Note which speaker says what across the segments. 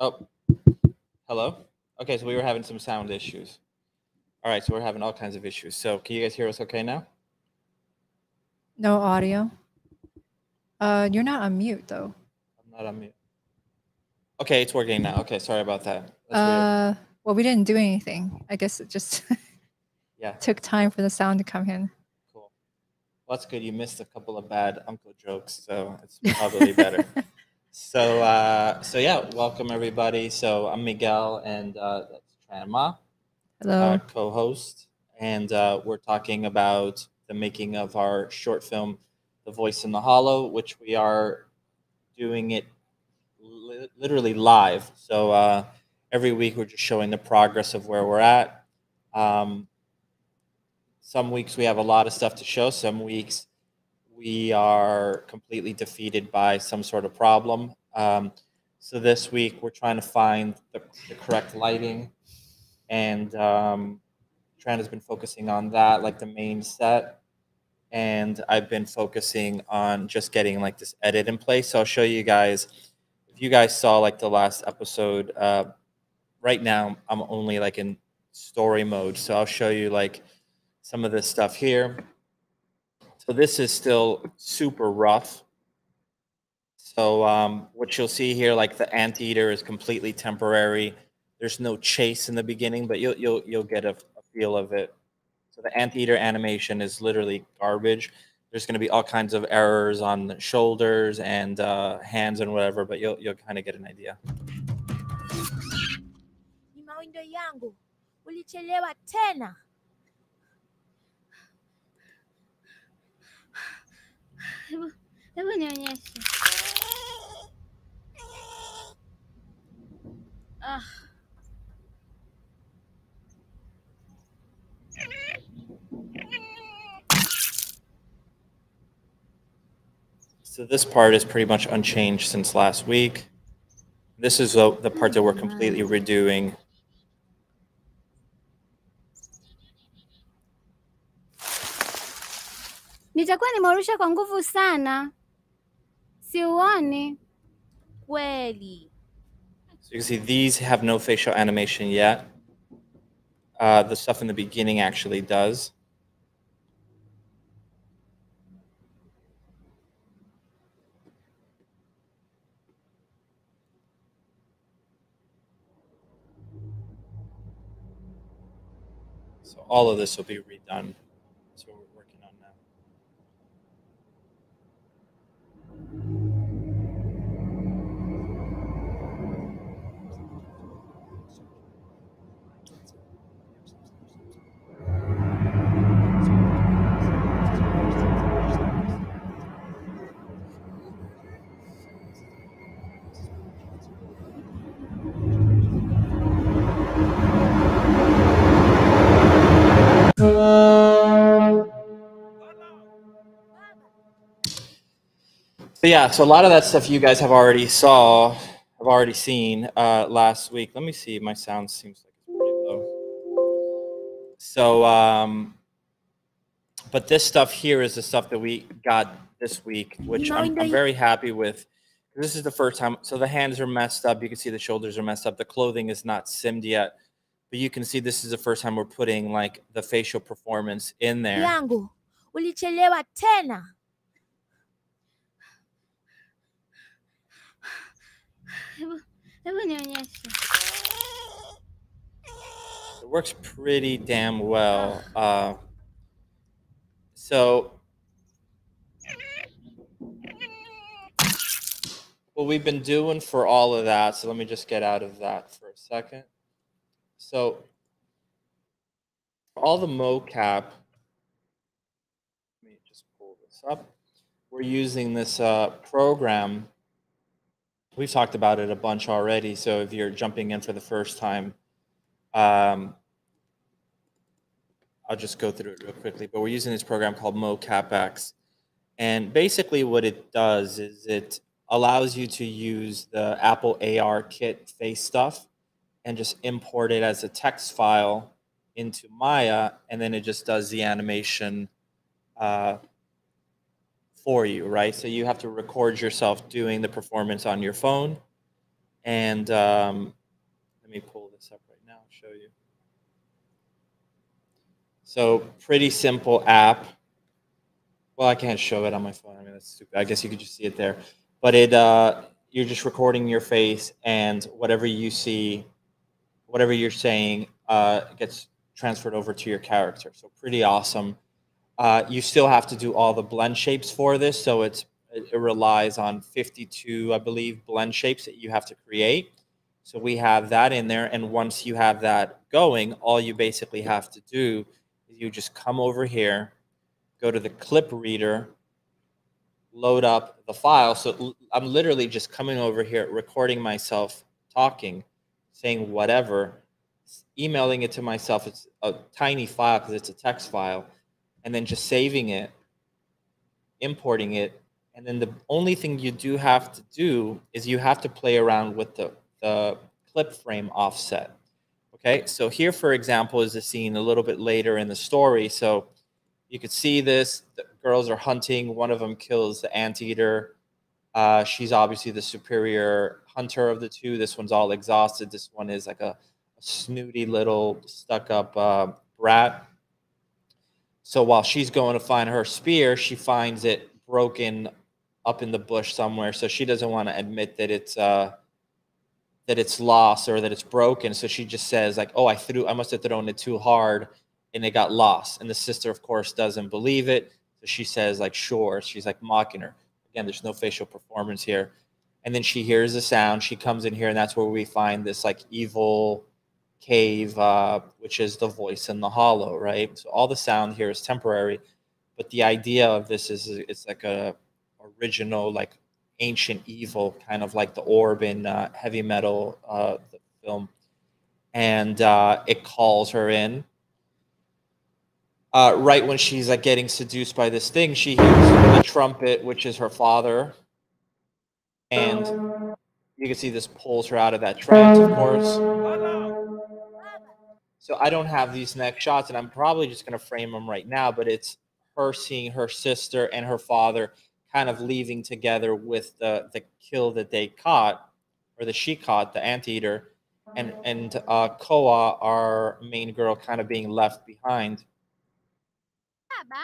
Speaker 1: Oh, hello. Okay, so we were having some sound issues. All right, so we're having all kinds of issues. So can you guys hear us okay now?
Speaker 2: No audio. Uh, you're not on mute though.
Speaker 1: I'm not on mute. Okay, it's working now. Okay, sorry about that. That's weird.
Speaker 2: Uh, well, we didn't do anything. I guess it just
Speaker 1: Yeah,
Speaker 2: took time for the sound to come in.
Speaker 1: cool. Well, that's good. You missed a couple of bad uncle jokes, so it's probably better. So, uh, so yeah, welcome everybody. So I'm Miguel, and uh, that's Tran Ma.
Speaker 2: Hello.
Speaker 1: uh, co-host, and uh, we're talking about the making of our short film, "The Voice in the Hollow," which we are doing it li- literally live. So uh, every week we're just showing the progress of where we're at. Um, some weeks we have a lot of stuff to show. Some weeks we are completely defeated by some sort of problem. Um, so this week we're trying to find the, the correct lighting and um, has been focusing on that, like the main set, and I've been focusing on just getting like this edit in place. So I'll show you guys. If you guys saw like the last episode, uh, right now I'm only like in story mode, so I'll show you like some of this stuff here. So this is still super rough. So um, what you'll see here, like the anteater is completely temporary there's no chase in the beginning, but you'll you'll you'll get a, a feel of it. So the anteater animation is literally garbage. There's going to be all kinds of errors on the shoulders and uh, hands and whatever, but you'll you'll kind of get an idea.
Speaker 3: Mawindo yangu, ulichelewa tena.
Speaker 4: Hebu hebu nionyeshe. Ah,
Speaker 1: So this part is pretty much unchanged since last week. This is the, the part that we're completely redoing.
Speaker 4: Nitakuwa nimeurusha kwa nguvu sana, siuoni
Speaker 3: Kweli.
Speaker 1: So you can see these have no facial animation yet. Uh, the stuff in the beginning actually does. So all of this will be redone. So yeah, so a lot of that stuff you guys have already saw, have already seen uh, last week. Let me see. My sound seems like it's pretty low. So, um, but this stuff here is the stuff that we got this week, which I'm, I'm very happy with. This is the first time. So the hands are messed up. You can see the shoulders are messed up. The clothing is not simmed yet, but you can see this is the first time we're putting like the facial performance in there.
Speaker 3: Yangu, ulichelewa tena.
Speaker 4: hebu hebu nionyeshe.
Speaker 1: It works pretty damn well. Uh, so, what we've been doing for all of that, so let me just get out of that for a second. So, all the mocap, let me just pull this up. We're using this uh, program. We've talked about it a bunch already. So, if you're jumping in for the first time, um, I'll just go through it real quickly, but we're using this program called MoCapX. And basically, what it does is it allows you to use the Apple ARKit face stuff and just import it as a text file into Maya, and then it just does the animation uh, for you, right? So you have to record yourself doing the performance on your phone, And um, let me pull this up right now and show you. So pretty simple app. Well, I can't show it on my phone. I mean, that's stupid. I guess you could just see it there. But it, uh, you're just recording your face, and whatever you see, whatever you're saying, uh, gets transferred over to your character. So pretty awesome. Uh, you still have to do all the blend shapes for this, so it's it relies on 52, I believe, blend shapes that you have to create. So we have that in there, and once you have that going, all you basically have to do is you just come over here, go to the clip reader, load up the file. So I'm literally just coming over here, recording myself talking, saying whatever, emailing it to myself. It's a tiny file because it's a text file, and then just saving it, importing it. And then the only thing you do have to do is you have to play around with the, the clip frame offset. Okay, so here, for example, is a scene a little bit later in the story. So you could see this. The girls are hunting. One of them kills the anteater. Uh, she's obviously the superior hunter of the two. This one's all exhausted. This one is like a, a snooty little stuck up uh, brat. So while she's going to find her spear, she finds it broken up in the bush somewhere. So she doesn't want to admit that it's uh, that it's lost or that it's broken. So she just says like, "Oh, I threw. I must have thrown it too hard." and it got lost. And the sister, of course, doesn't believe it. So she says, like, sure. She's like mocking her. Again, there's no facial performance here. And then she hears the sound. She comes in here, and that's where we find this like evil cave, uh, which is the voice in the hollow, right? So all the sound here is temporary, but the idea of this is it's like a original, like ancient evil, kind of like the orb in uh, heavy metal uh, film, and uh, it calls her in uh, right when she's like getting seduced by this thing, she hears the trumpet, which is her father, and you can see this pulls her out of that trance, of course. So I don't have these next shots, and I'm probably just going to frame them right now. But it's her seeing her sister and her father kind of leaving together with the the kill that they caught, or that she caught, the anteater, and and uh, Koa, our main girl, kind of being left behind
Speaker 3: Baba?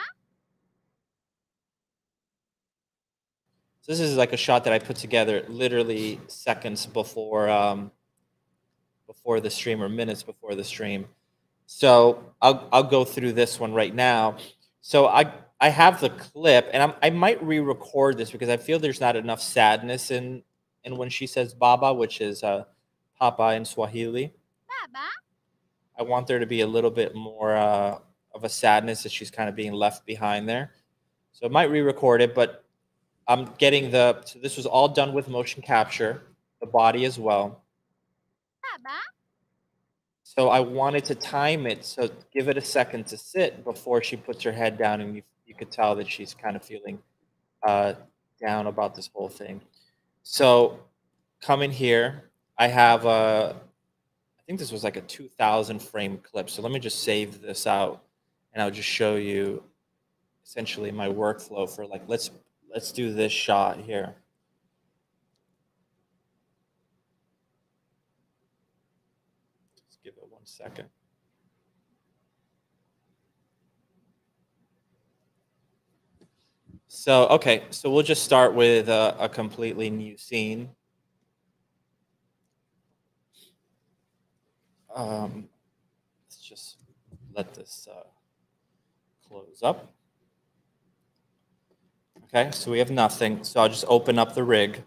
Speaker 1: So this is like a shot that I put together literally seconds before um, before the stream or minutes before the stream. So I'll I'll go through this one right now. So I I have the clip and I'm, I might re-record this because I feel there's not enough sadness in in when she says Baba, which is uh, Papa in Swahili.
Speaker 3: Baba?
Speaker 1: I want there to be a little bit more uh, of a sadness that she's kind of being left behind there. So I might re-record it, but I'm getting the so this was all done with motion capture, the body as well.
Speaker 3: Baba?
Speaker 1: So I wanted to time it, so give it a second to sit before she puts her head down, and you, you could tell that she's kind of feeling uh, down about this whole thing. So come in here. I have a, I think this was like a 2,000 frame clip. So let me just save this out, and I'll just show you essentially my workflow for like let's let's do this shot here. Let's give it one second. So, okay, so we'll just start with a, a completely new scene. Um, let's just let this uh, close up. Okay, so we have nothing. So I'll just open up the rig.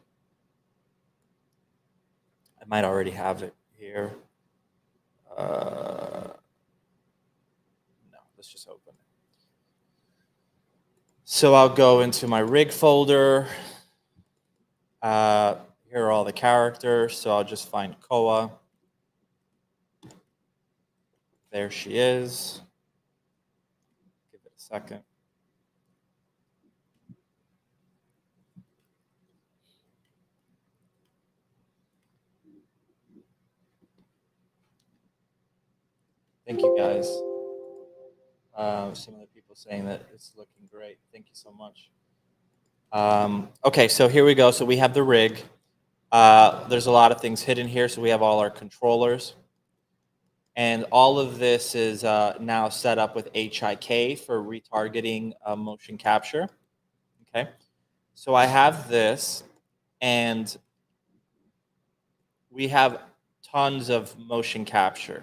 Speaker 1: I might already have it here. Uh, no, let's just open it. So I'll go into my rig folder. Uh, here are all the characters. So I'll just find Koa. There she is. Give it a second. Thank you guys. Uh, some other people saying that it's looking great. Thank you so much. Um, okay, so here we go. So we have the rig. Uh, there's a lot of things hidden here, so we have all our controllers. And all of this is uh, now set up with HIK for retargeting uh, motion capture. Okay, so I have this, and we have tons of motion capture.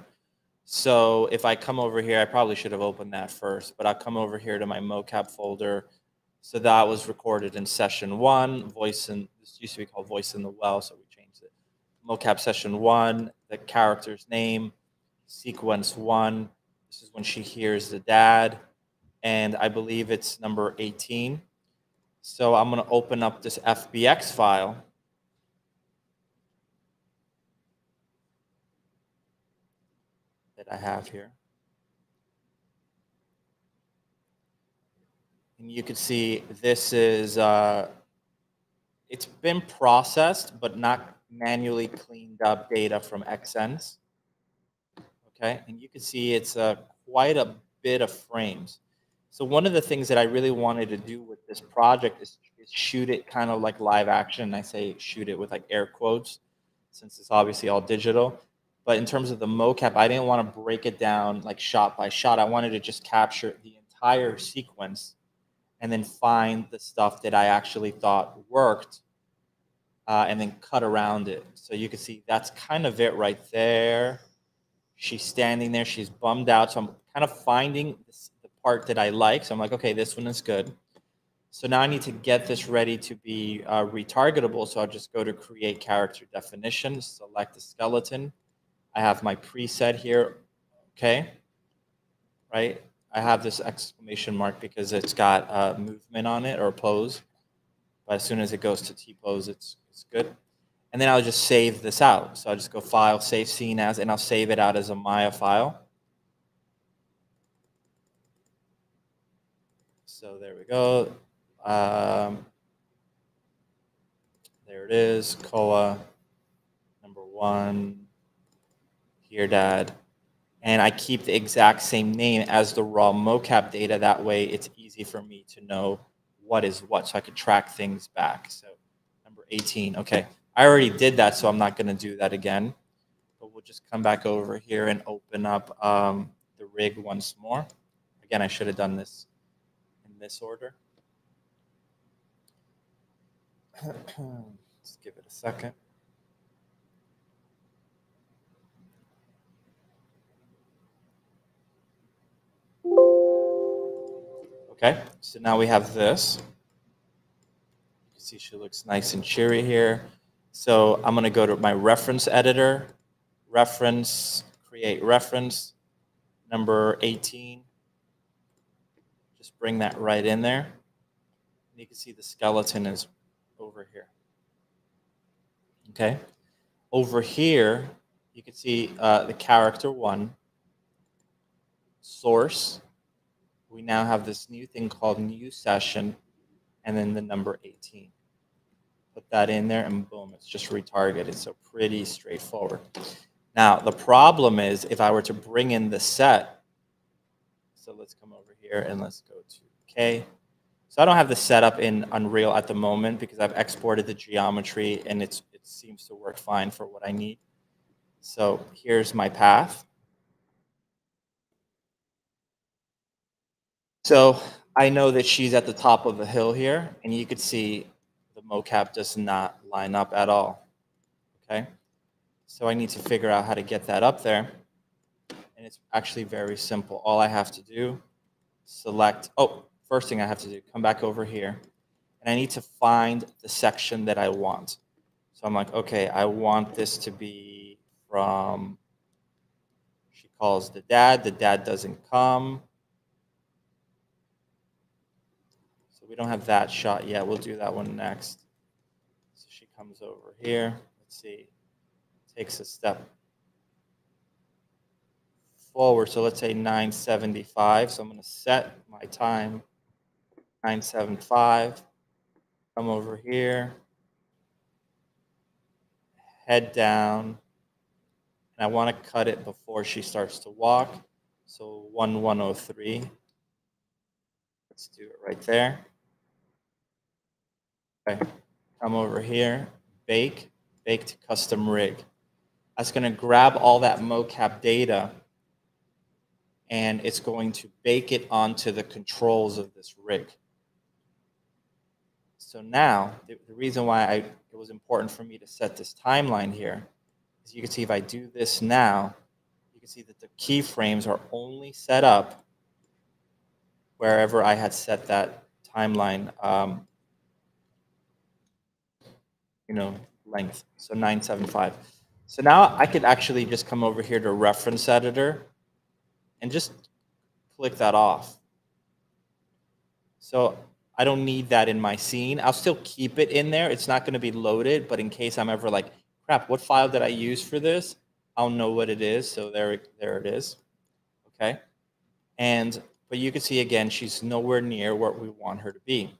Speaker 1: So if I come over here, I probably should have opened that first, but I'll come over here to my mocap folder. So that was recorded in session one, voice in, this used to be called voice in the well, so we changed it. Mocap session one, the character's name, sequence one. This is when she hears the dad. And I believe it's number 18. So I'm going to open up this FBX file. That I have here. And you can see this is, uh, it's been processed, but not manually cleaned up data from Xsens. Okay, and you can see it's uh, quite a bit of frames. So one of the things that I really wanted to do with this project is, is shoot it kind of like live action. I say shoot it with like air quotes, since it's obviously all digital. But in terms of the mocap, I didn't want to break it down like shot by shot. I wanted to just capture the entire sequence and then find the stuff that I actually thought worked uh, and then cut around it. So you can see that's kind of it right there. She's standing there. She's bummed out. So I'm kind of finding this, the part that I like. So I'm like, okay, this one is good. So now I need to get this ready to be uh, retargetable. So I'll just go to create character definition, select the skeleton. I have my preset here. Okay. Right. I have this exclamation mark because it's got a movement on it or pose. But as soon as it goes to T-pose, it's, it's good. And then I'll just save this out. So I'll just go File, Save Scene As, and I'll save it out as a Maya file. So there we go. Um, there it is, Koa, number one, here, Dad. And I keep the exact same name as the raw mocap data. That way it's easy for me to know what is what so I could track things back. So number 18, okay. I already did that, so I'm not going to do that again. But we'll just come back over here and open up um, the rig once more. Again, I should have done this in this order. Let's give it a second. Okay, so now we have this. You can see she looks nice and cheery here. So I'm going to go to my reference editor, reference, create reference, number 18. Just bring that right in there. And you can see the skeleton is over here. Okay. Over here, you can see uh, the character one, source. We now have this new thing called new session, and then the number 18 put that in there, and boom, it's just retargeted. So pretty straightforward. Now, the problem is if I were to bring in the set, so let's come over here and let's go to K. So I don't have the setup in Unreal at the moment because I've exported the geometry and it's, it seems to work fine for what I need. So here's my path. So I know that she's at the top of the hill here, and you could see the mocap does not line up at all. Okay, so I need to figure out how to get that up there. And it's actually very simple. All I have to do, select, oh, first thing I have to do, come back over here. And I need to find the section that I want. So I'm like, okay, I want this to be from, she calls the dad, the dad doesn't come. We don't have that shot yet. We'll do that one next. So she comes over here. Let's see. Takes a step forward. So let's say 975. So I'm going to set my time 975. Come over here. Head down. And I want to cut it before she starts to walk. So 1103. Let's do it right there. Okay, come over here, bake, baked custom rig. That's going to grab all that mocap data and it's going to bake it onto the controls of this rig. So now, the, the reason why I, it was important for me to set this timeline here is you can see if I do this now, you can see that the keyframes are only set up wherever I had set that timeline, um, you know, length. So 975. So now I could actually just come over here to reference editor and just click that off. So I don't need that in my scene. I'll still keep it in there. It's not going to be loaded, but in case I'm ever like, crap, what file did I use for this? I'll know what it is. So there, there it is. Okay. And, but you can see again, she's nowhere near where we want her to be,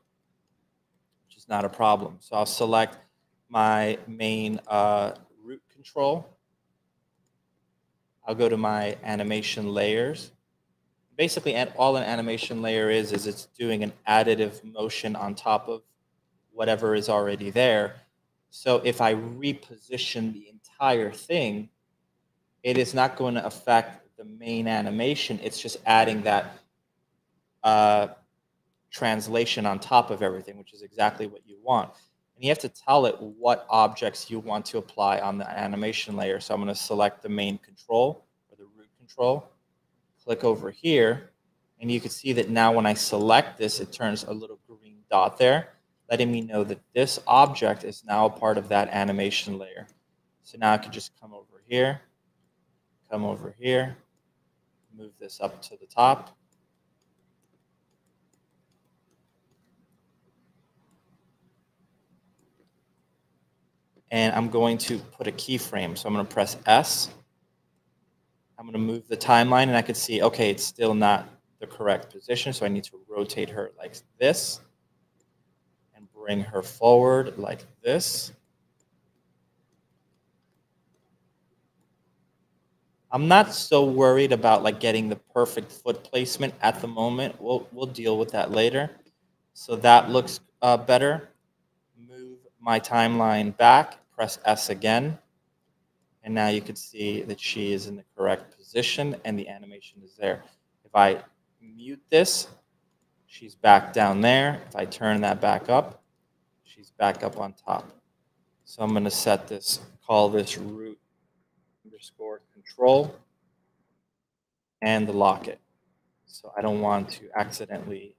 Speaker 1: which is not a problem. So I'll select my main uh, root control I'll go to my animation layers. Basically, all an animation layer is, is it's doing an additive motion on top of whatever is already there. So if I reposition the entire thing, it is not going to affect the main animation. It's just adding that uh, translation on top of everything, which is exactly what you want. And you have to tell it what objects you want to apply on the animation layer. So I'm going to select the main control or the root control, click over here, and you can see that now when I select this, it turns a little green dot there, letting me know that this object is now a part of that animation layer. So now I can just come over here, come over here, move this up to the top, and I'm going to put a keyframe. So I'm going to press S. I'm going to move the timeline, and I can see, okay, it's still not the correct position, so I need to rotate her like this and bring her forward like this. I'm not so worried about like getting the perfect foot placement at the moment. We'll, we'll deal with that later. So that looks uh, better Move my timeline back, press S again, and now you can see that she is in the correct position and the animation is there. If I mute this, she's back down there. If I turn that back up, she's back up on top. So I'm going to set this, call this root underscore control and lock it. So I don't want to accidentally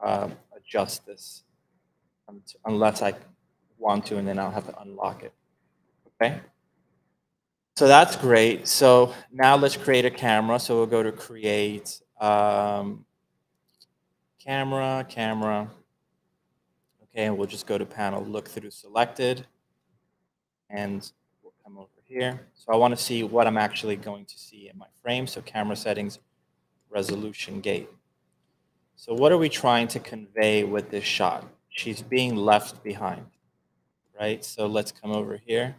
Speaker 1: uh, adjust this unless I want to, and then I'll have to unlock it. Okay? So that's great. So now let's create a camera. So we'll go to create um, camera, camera. Okay, and we'll just go to panel, look through selected, and we'll come over here. So I want to see what I'm actually going to see in my frame. So camera settings, resolution gate. So what are we trying to convey with this shot? She's being left behind right? So let's come over here.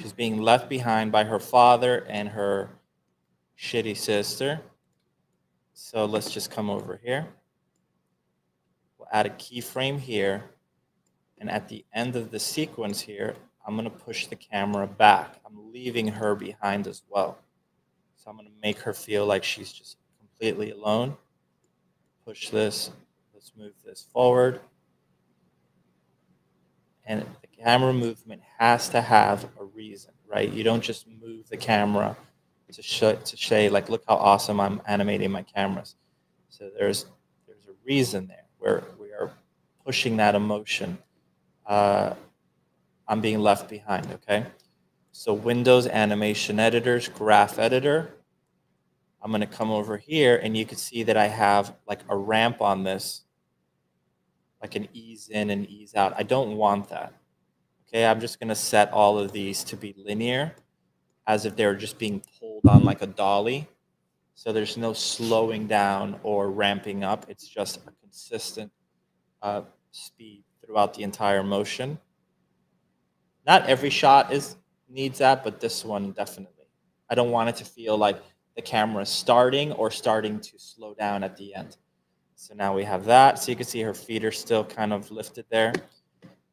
Speaker 1: She's being left behind by her father and her shitty sister. So let's just come over here. We'll add a keyframe here. And at the end of the sequence here, I'm going to push the camera back. I'm leaving her behind as well. So I'm going to make her feel like she's just completely alone. Push this. Let's move this forward and the camera movement has to have a reason, right? You don't just move the camera to show to say like, look how awesome I'm animating my cameras. So there's there's a reason there where we are pushing that emotion. Uh, I'm being left behind. Okay, so Windows Animation Editors, Graph Editor. I'm going to come over here, and you can see that I have like a ramp on this like an ease in and ease out. I don't want that. Okay, I'm just to set all of these to be linear as if they're just being pulled on like a dolly. So there's no slowing down or ramping up. It's just a consistent uh, speed throughout the entire motion. Not every shot is needs that, but this one definitely. I don't want it to feel like the camera is starting or starting to slow down at the end. So now we have that. So you can see her feet are still kind of lifted there.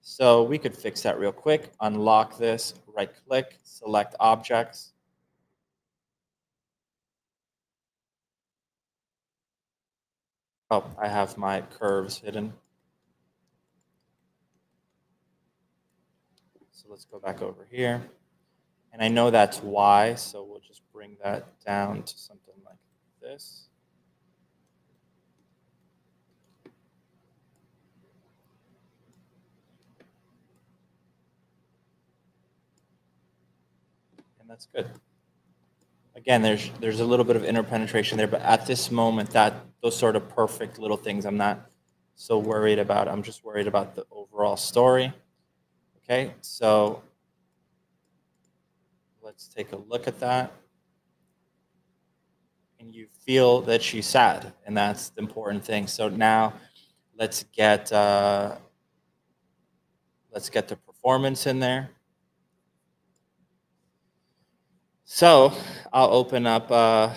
Speaker 1: So we could fix that real quick. Unlock this, right click, select objects. Oh, I have my curves hidden. So let's go back over here. And I know that's Y, so we'll just bring that down to something like this. And that's good. Again, there's there's a little bit of interpenetration there, but at this moment, that those sort of perfect little things, I'm not so worried about. I'm just worried about the overall story. Okay, so let's take a look at that. And you feel that she's sad, and that's the important thing. So now let's get uh, let's get the performance in there. So I'll open up uh.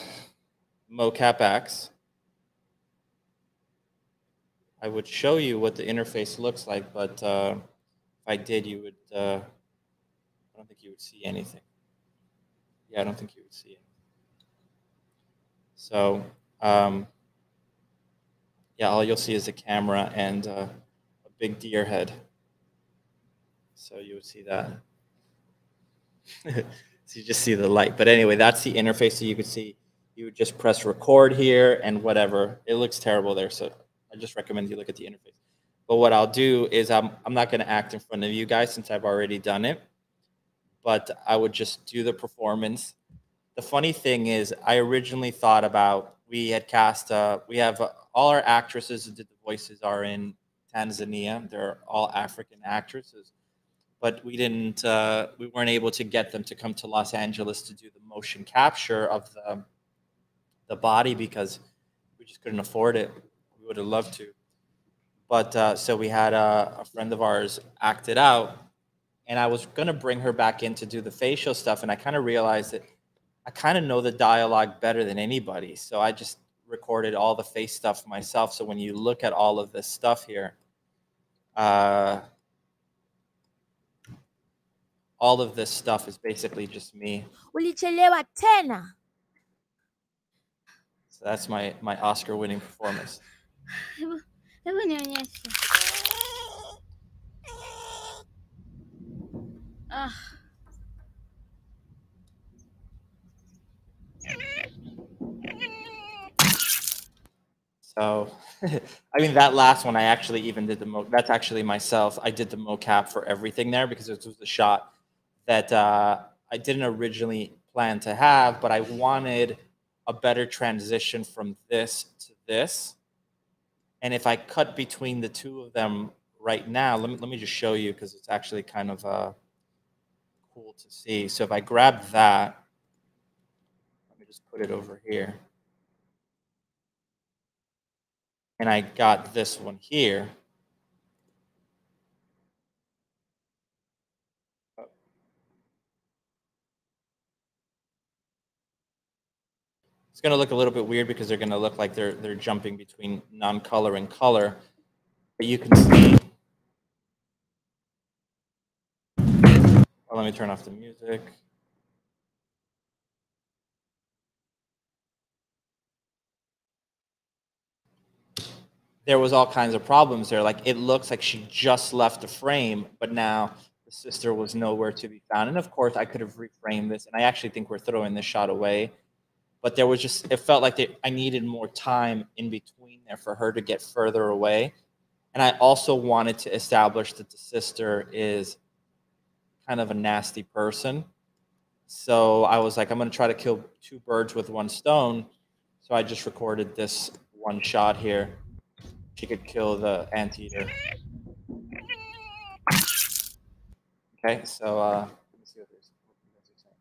Speaker 1: I would show you what the interface looks like, but uh, if I did, you would, uh, I don't think you would see anything. Yeah, I don't think you would see it. So, um, yeah, all you'll see is a camera and uh, a big deer head. So you would see that. so you just see the light. But anyway, that's the interface. So you could see, you would just press record here and whatever. It looks terrible there. So I just recommend you look at the interface. But what I'll do is I'm, I'm not going to act in front of you guys since I've already done it. But I would just do the performance. The funny thing is, I originally thought about we had cast. Uh, we have uh, all our actresses did the voices are in Tanzania. They're all African actresses, but we didn't. Uh, we weren't able to get them to come to Los Angeles to do the motion capture of the the body because we just couldn't afford it. We would have loved to, but uh, so we had a, a friend of ours act it out, and I was gonna bring her back in to do the facial stuff, and I kind of realized that I kind of know the dialogue better than anybody, so I just recorded all the face stuff myself. So when you look at all of this stuff here, uh, all of this stuff is basically just me.
Speaker 5: Ulichelewa tena.
Speaker 1: So that's my my Oscar winning performance.
Speaker 4: Hebu hebu nionyeshe. Ah,
Speaker 1: So, I mean, that last one, I actually even did the mo. That's actually myself. I did the mocap for everything there because it was a shot that uh, I didn't originally plan to have, but I wanted a better transition from this to this. And if I cut between the two of them right now, let me let me just show you because it's actually kind of uh, cool to see. So if I grab that, let me just put it over here. and I got this one here. It's going to look a little bit weird because they're going to look like they're they're jumping between non-color and color, but you can see. Well, let me turn off the music. there was all kinds of problems there. Like it looks like she just left the frame, but now the sister was nowhere to be found. And of course, I could have reframed this, and I actually think we're throwing this shot away. But there was just it felt like they, I needed more time in between there for her to get further away, and I also wanted to establish that the sister is kind of a nasty person. So I was like, I'm going to try to kill two birds with one stone. So I just recorded this one shot here she could kill the anteater. Okay, so uh, let me see what this. what you guys are saying.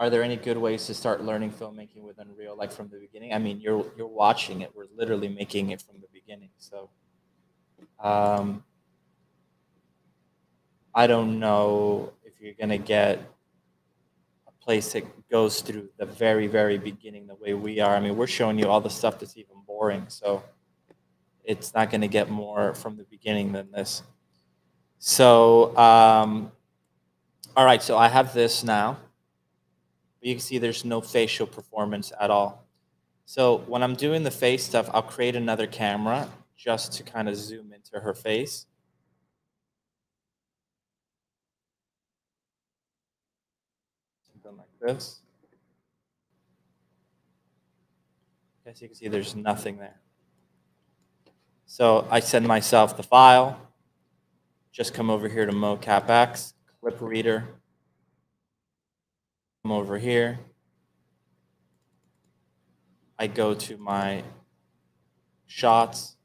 Speaker 1: Are there any good ways to start learning filmmaking with Unreal, like from the beginning? I mean, you're you're watching it. We're literally making it from the beginning. So, um, I don't know if you're gonna get a place that goes through the very very beginning the way we are. I mean, we're showing you all the stuff that's even boring. So, it's not going to get more from the beginning than this. So, um, all right, so I have this now. You can see there's no facial performance at all. So when I'm doing the face stuff, I'll create another camera just to kind of zoom into her face. Something like this. As you can see, there's nothing there. So I send myself the file. Just come over here to MoCapX, clip reader. Come over here. I go to my shots.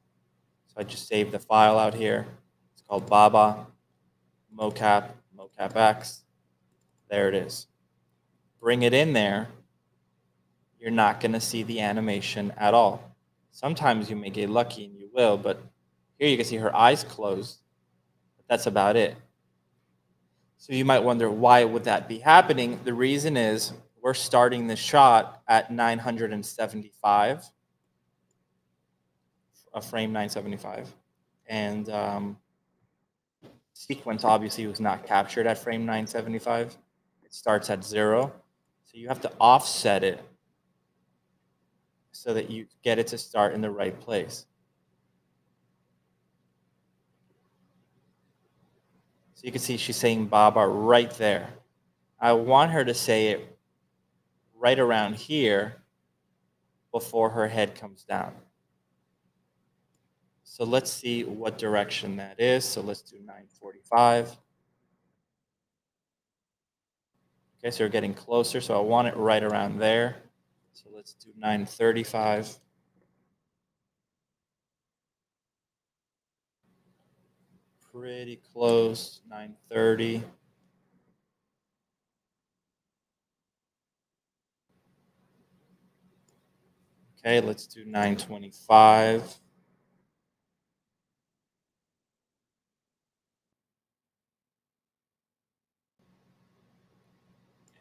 Speaker 1: So I just save the file out here. It's called Baba, mocap, mocapx. There it is. Bring it in there. You're not going to see the animation at all. Sometimes you may get lucky and you will, but here you can see her eyes closed. But that's about it. So you might wonder why would that be happening? The reason is we're starting the shot at 975, a frame 975, and um, sequence obviously was not captured at frame 975. It starts at zero, so you have to offset it so that you get it to start in the right place. You can see she's saying Baba right there. I want her to say it right around here before her head comes down. So let's see what direction that is. So let's do 945. Okay, so we're getting closer. So I want it right around there. So let's do 935. Pretty close, 930. Okay, let's do 925.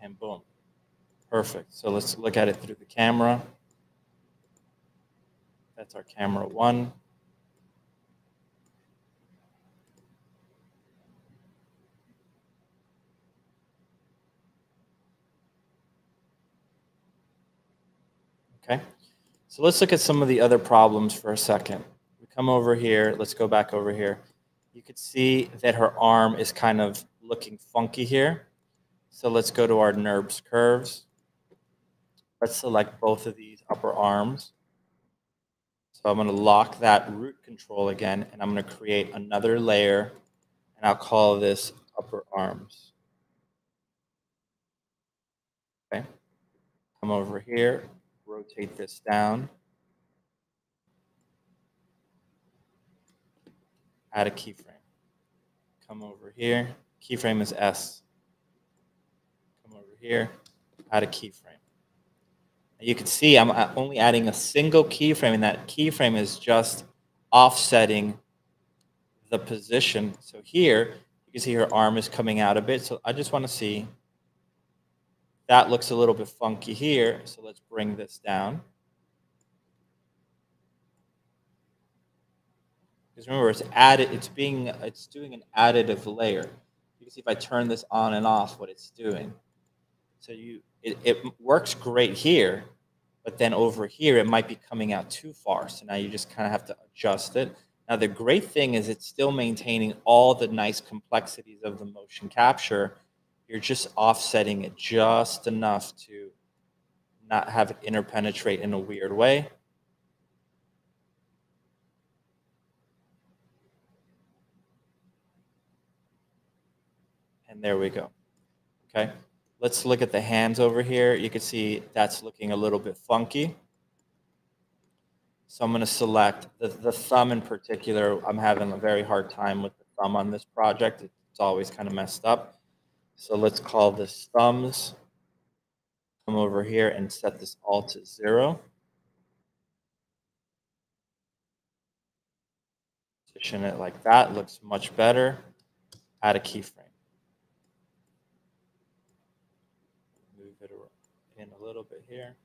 Speaker 1: And boom. Perfect. So let's look at it through the camera. That's our camera one. Okay. So let's look at some of the other problems for a second. We come over here. Let's go back over here. You could see that her arm is kind of looking funky here. So let's go to our NURBS curves. Let's select both of these upper arms. So I'm going to lock that root control again, and I'm going to create another layer, and I'll call this upper arms. Okay. Come over here, rotate this down. Add a keyframe. Come over here. Keyframe is S. Come over here. Add a keyframe. You can see I'm uh, only adding a single keyframe, and that keyframe is just offsetting the position. So here, you can see her arm is coming out a bit. So I just want to see that looks a little bit funky here, so let's bring this down. Because remember, it's added, it's being, it's doing an additive layer. You can see if I turn this on and off, what it's doing. So you, it, it works great here, but then over here, it might be coming out too far. So now you just kind of have to adjust it. Now, the great thing is it's still maintaining all the nice complexities of the motion capture, you're just offsetting it just enough to not have it interpenetrate in a weird way. And there we go. Okay. Let's look at the hands over here. You can see that's looking a little bit funky. So I'm going to select the, the thumb in particular. I'm having a very hard time with the thumb on this project. It's always kind of messed up. So let's call this thumbs. Come over here and set this all to zero. Position it like that, looks much better. Add a keyframe. Move it in a little bit here.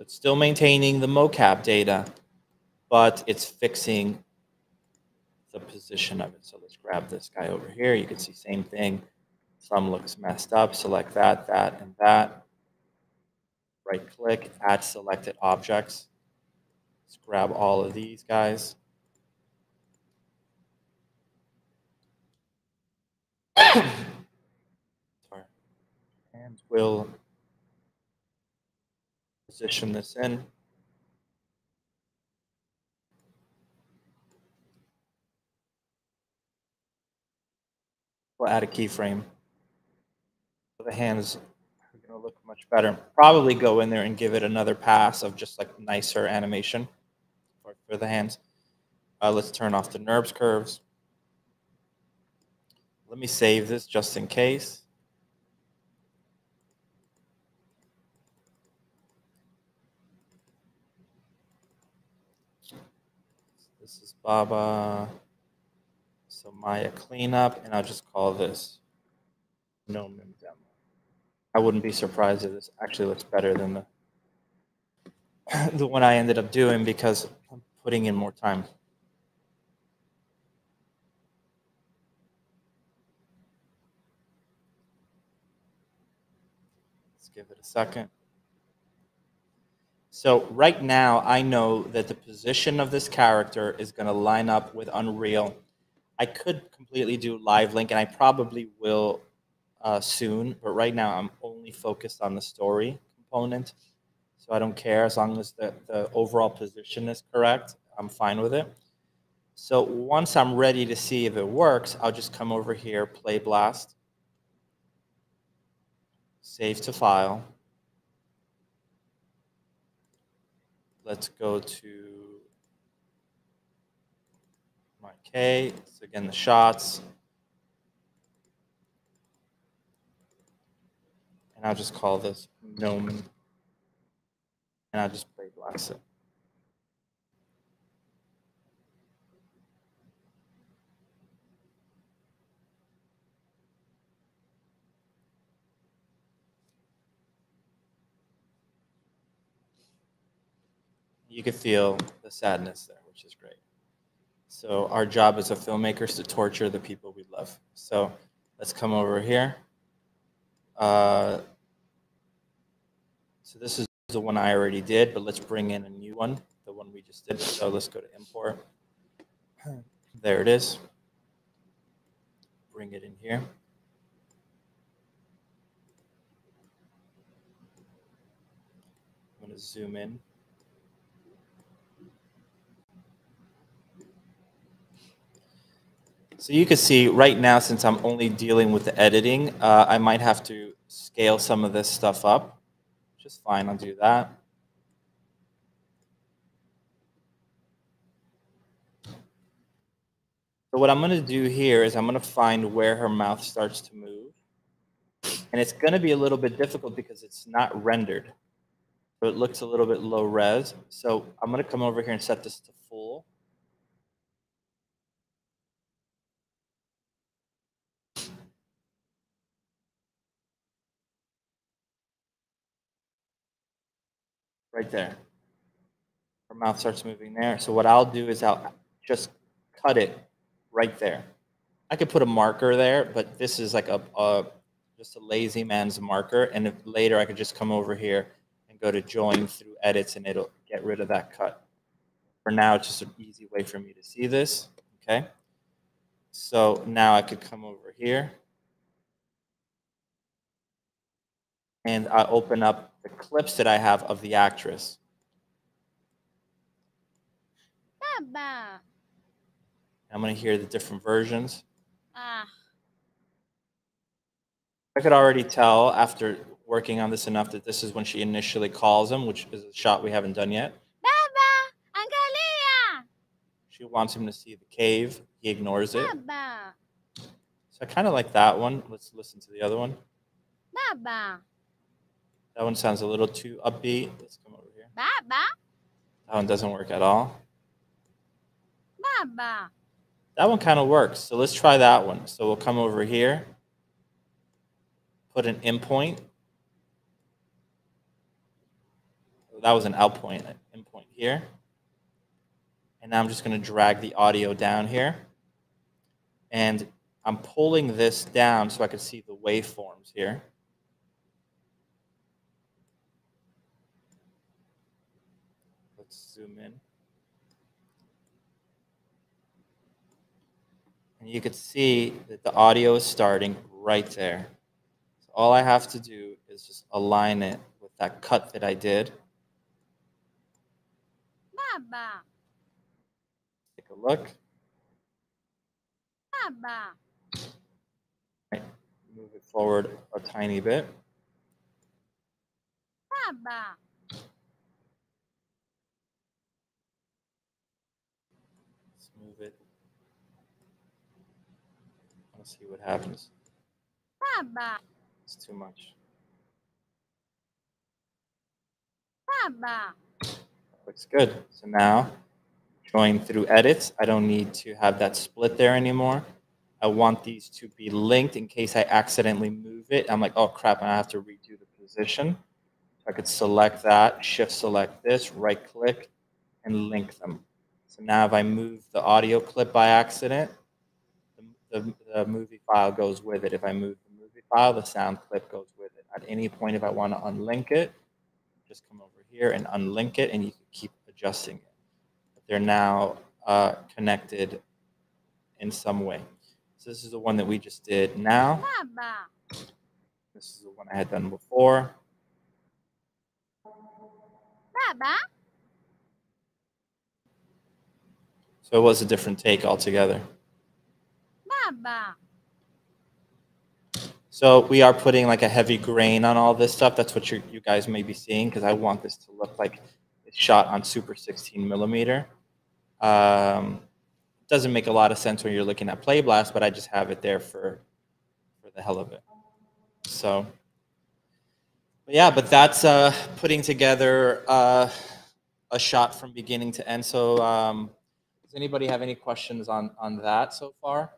Speaker 1: So it's still maintaining the mocap data, but it's fixing the position of it. So let's grab this guy over here. You can see same thing. Some looks messed up. Select that, that, and that. Right click, add selected objects. Let's grab all of these guys. Sorry. And we'll position this in. We'll add a keyframe. So the hands are going to look much better. Probably go in there and give it another pass of just like nicer animation for, for the hands. Uh, let's turn off the NURBS curves. Let me save this just in case. This is Baba. So Maya cleanup, and I'll just call this no mim demo. I wouldn't be surprised if this actually looks better than the the one I ended up doing because I'm putting in more time. Let's give it a second. So right now, I know that the position of this character is going to line up with Unreal. I could completely do live link, and I probably will uh, soon. But right now, I'm only focused on the story component, so I don't care as long as the, the overall position is correct. I'm fine with it. So once I'm ready to see if it works, I'll just come over here, play blast, save to file. Let's go to my K. So again, the shots. And I'll just call this Gnomon. And I'll just play it. You could feel the sadness there, which is great. So our job as a filmmaker is to torture the people we love. So let's come over here. Uh, so this is the one I already did, but let's bring in a new one, the one we just did. So let's go to import. There it is. Bring it in here. I'm going to zoom in. So you can see right now, since I'm only dealing with the editing, uh, I might have to scale some of this stuff up. Just fine, I'll do that. So what I'm going to do here is I'm going to find where her mouth starts to move. And it's going to be a little bit difficult because it's not rendered. So it looks a little bit low res. So I'm going to come over here and set this to full. Right there. Her mouth starts moving there. So what I'll do is I'll just cut it right there. I could put a marker there, but this is like a, a just a lazy man's marker. And later I could just come over here and go to join through edits and it'll get rid of that cut. For now, it's just an easy way for me to see this. Okay. So now I could come over here and I open up the clips that I have of the actress.
Speaker 4: Baba.
Speaker 1: I'm going to hear the different versions.
Speaker 4: Ah.
Speaker 1: I could already tell after working on this enough that this is when she initially calls him, which is a shot we haven't done yet.
Speaker 4: Baba, angalia.
Speaker 1: She wants him to see the cave. He ignores it.
Speaker 4: Baba.
Speaker 1: So I kind of like that one. Let's listen to the other one.
Speaker 4: Baba.
Speaker 1: That one sounds a little too upbeat. Let's come over here.
Speaker 3: Baba.
Speaker 1: That one doesn't work at all.
Speaker 3: Baba.
Speaker 1: That one kind of works. So let's try that one. So we'll come over here, put an in point. that was an out point, an in point here. And now I'm just going to drag the audio down here. And I'm pulling this down so I can see the waveforms here. Let's zoom in. And you can see that the audio is starting right there. So all I have to do is just align it with that cut that I did.
Speaker 4: Baba.
Speaker 1: Take a look.
Speaker 4: Baba.
Speaker 1: Move it forward a tiny bit.
Speaker 4: Baba.
Speaker 1: Let's move it. Let's see what happens.
Speaker 4: Baba.
Speaker 1: It's too much.
Speaker 4: Baba.
Speaker 1: Looks good. So now, going through edits, I don't need to have that split there anymore. I want these to be linked in case I accidentally move it. I'm like, oh crap, and I have to redo the position. So I could select that, shift select this, right click, and link them. So now if I move the audio clip by accident, the, the, movie file goes with it. If I move the movie file, the sound clip goes with it. At any point, if I want to unlink it, just come over here and unlink it, and you can keep adjusting it. But they're now uh, connected in some way. So this is the one that we just did now. This is the one I had done before.
Speaker 4: Baba.
Speaker 1: So it was a different take altogether. So we are putting like a heavy grain on all this stuff. That's what you you guys may be seeing because I want this to look like it's shot on super 16 millimeter. Um, doesn't make a lot of sense when you're looking at Play Blast, but I just have it there for for the hell of it. So, but yeah, but that's uh, putting together uh, a shot from beginning to end. So, um, does anybody have any questions on on that so far?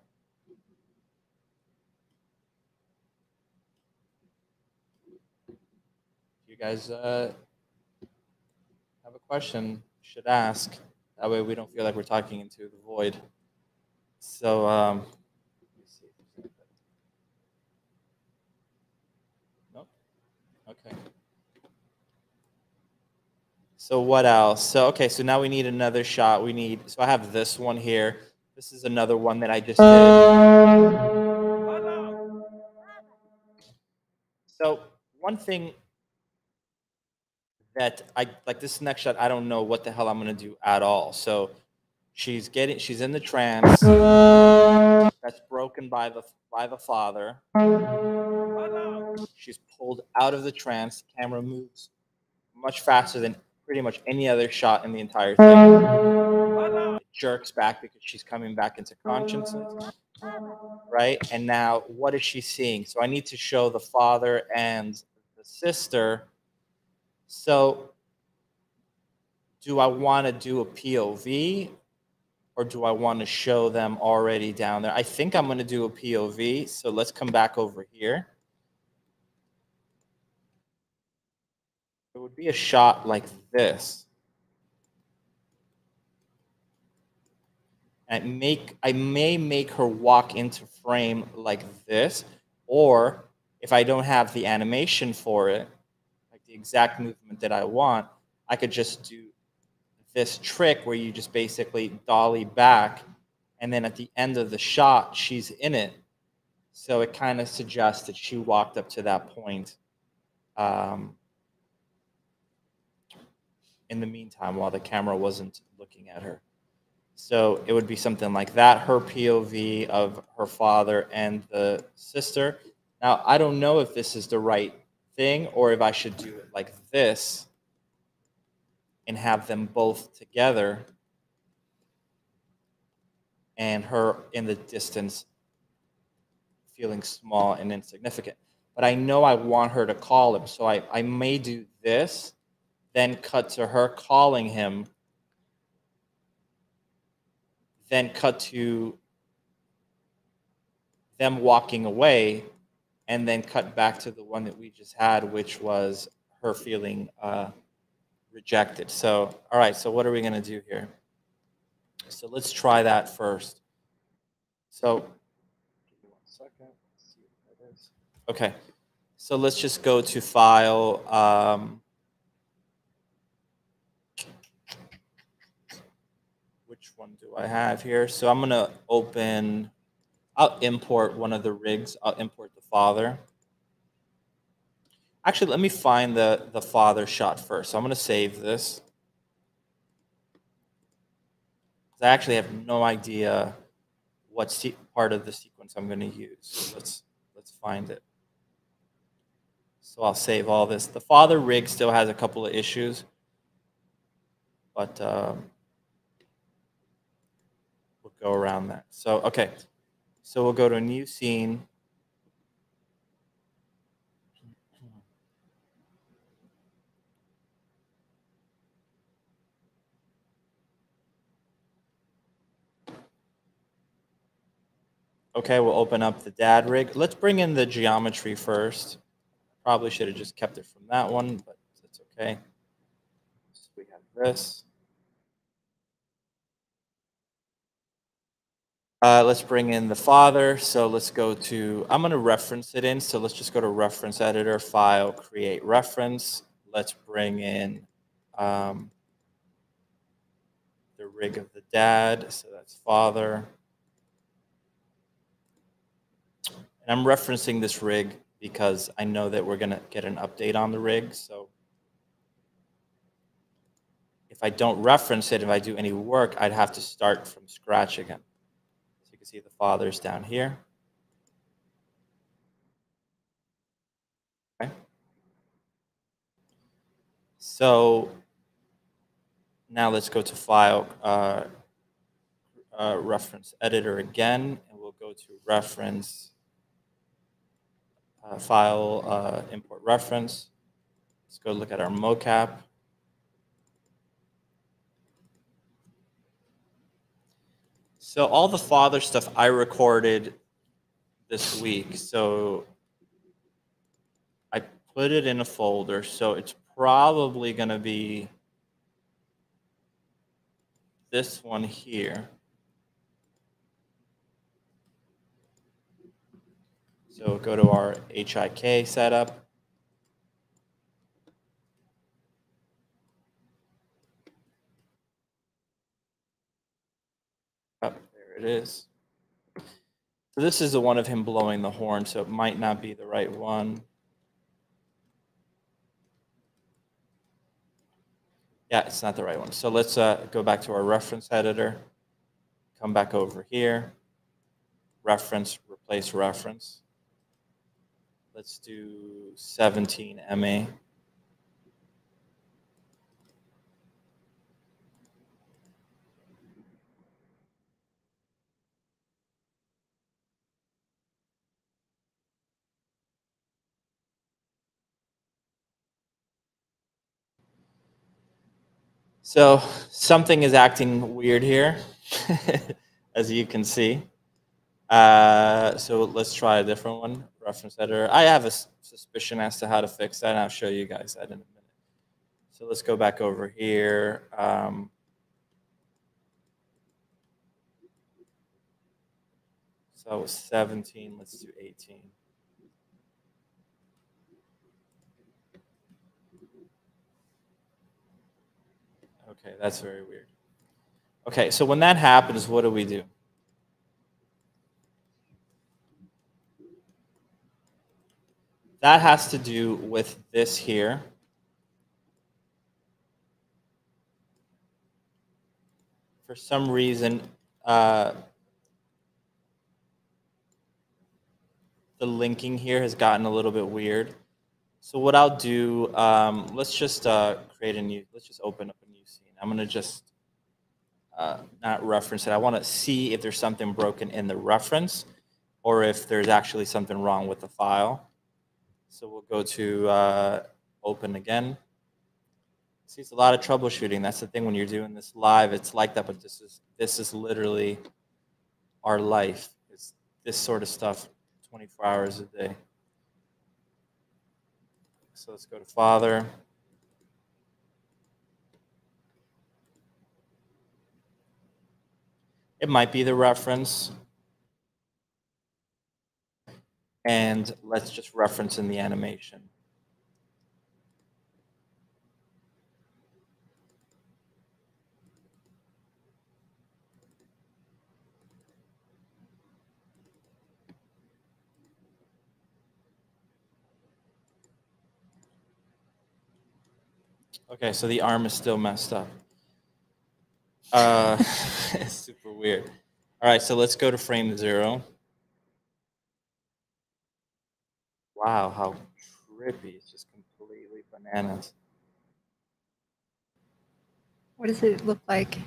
Speaker 1: you guys uh, have a question, should ask. That way we don't feel like we're talking into the void. So, um, let me see if there's anything. Nope. Okay. So what else? So okay, so now we need another shot. We need. So I have this one here. This is another one that I just did. So one thing that I like this next shot, I don't know what the hell I'm gonna do at all. So she's getting she's in the trance that's broken by the by the father. She's pulled out of the trance. Camera moves much faster than pretty much any other shot in the entire thing. It jerks back because she's coming back into consciousness. Right? And now what is she seeing? So I need to show the father and the sister so, do I want to do a POV or do I want to show them already down there? I think I'm going to do a POV. So, let's come back over here. It would be a shot like this. I make I may make her walk into frame like this, or if I don't have the animation for it, the exact movement that I want, I could just do this trick where you just basically dolly back, and then at the end of the shot, she's in it. So it kind of suggests that she walked up to that point um, in the meantime while the camera wasn't looking at her. So it would be something like that, her POV of her father and the sister. Now, I don't know if this is the right thing or if I should do it like this and have them both together and her in the distance feeling small and insignificant. But I know I want her to call him, so I, I may do this, then cut to her calling him, then cut to them walking away, and then cut back to the one that we just had, which was her feeling uh, rejected. So, all right, so what are we going to do here? So let's try that first. So. Okay, so let's just go to file. Um, which one do I have here? So I'm going to open, I'll import one of the rigs. I'll import the father. Actually, let me find the, the father shot first. So I'm going to save this. I actually have no idea what part of the sequence I'm going to use. Let's let's find it. So I'll save all this. The father rig still has a couple of issues, but um, we'll go around that. So okay, so we'll go to a new scene. Okay, we'll open up the dad rig. Let's bring in the geometry first. Probably should have just kept it from that one, but it's okay. So we have this. Uh, let's bring in the father. So let's go to, I'm going to reference it in. So let's just go to reference editor, file, create reference. Let's bring in um, the rig of the dad. So that's father. And I'm referencing this rig because I know that we're going to get an update on the rig. So if I don't reference it, if I do any work, I'd have to start from scratch again. So you can see the father's down here. Okay. So now let's go to File, uh, uh, Reference Editor again, and we'll go to Reference uh, file uh, import reference. Let's go look at our mocap. So all the father stuff I recorded this week. So I put it in a folder. So it's probably going to be this one here. So go to our HIK setup. Oh, there it is. So this is the one of him blowing the horn, so it might not be the right one. Yeah, it's not the right one. So let's uh, go back to our reference editor, come back over here, reference, replace reference. Let's do 17 MA. So something is acting weird here, as you can see. Uh, so let's try a different one, reference editor. I have a suspicion as to how to fix that, and I'll show you guys that in a minute. So let's go back over here. Um, so that was 17, let's do 18. Okay, that's very weird. Okay, so when that happens, what do we do? That has to do with this here. For some reason, uh, the linking here has gotten a little bit weird. So what I'll do, um, let's just uh, create a new, let's just open up a new scene. I'm gonna just uh, not reference it. I wanna see if there's something broken in the reference or if there's actually something wrong with the file. So we'll go to uh, open again. See, it's a lot of troubleshooting. That's the thing when you're doing this live, it's like that, but this is this is literally our life. It's this sort of stuff 24 hours a day. So let's go to Father. It might be the reference. And let's just reference in the animation. Okay, so the arm is still messed up. Uh, it's super weird. All right, so let's go to frame zero. Wow, how trippy. It's just completely bananas.
Speaker 2: What does it look like?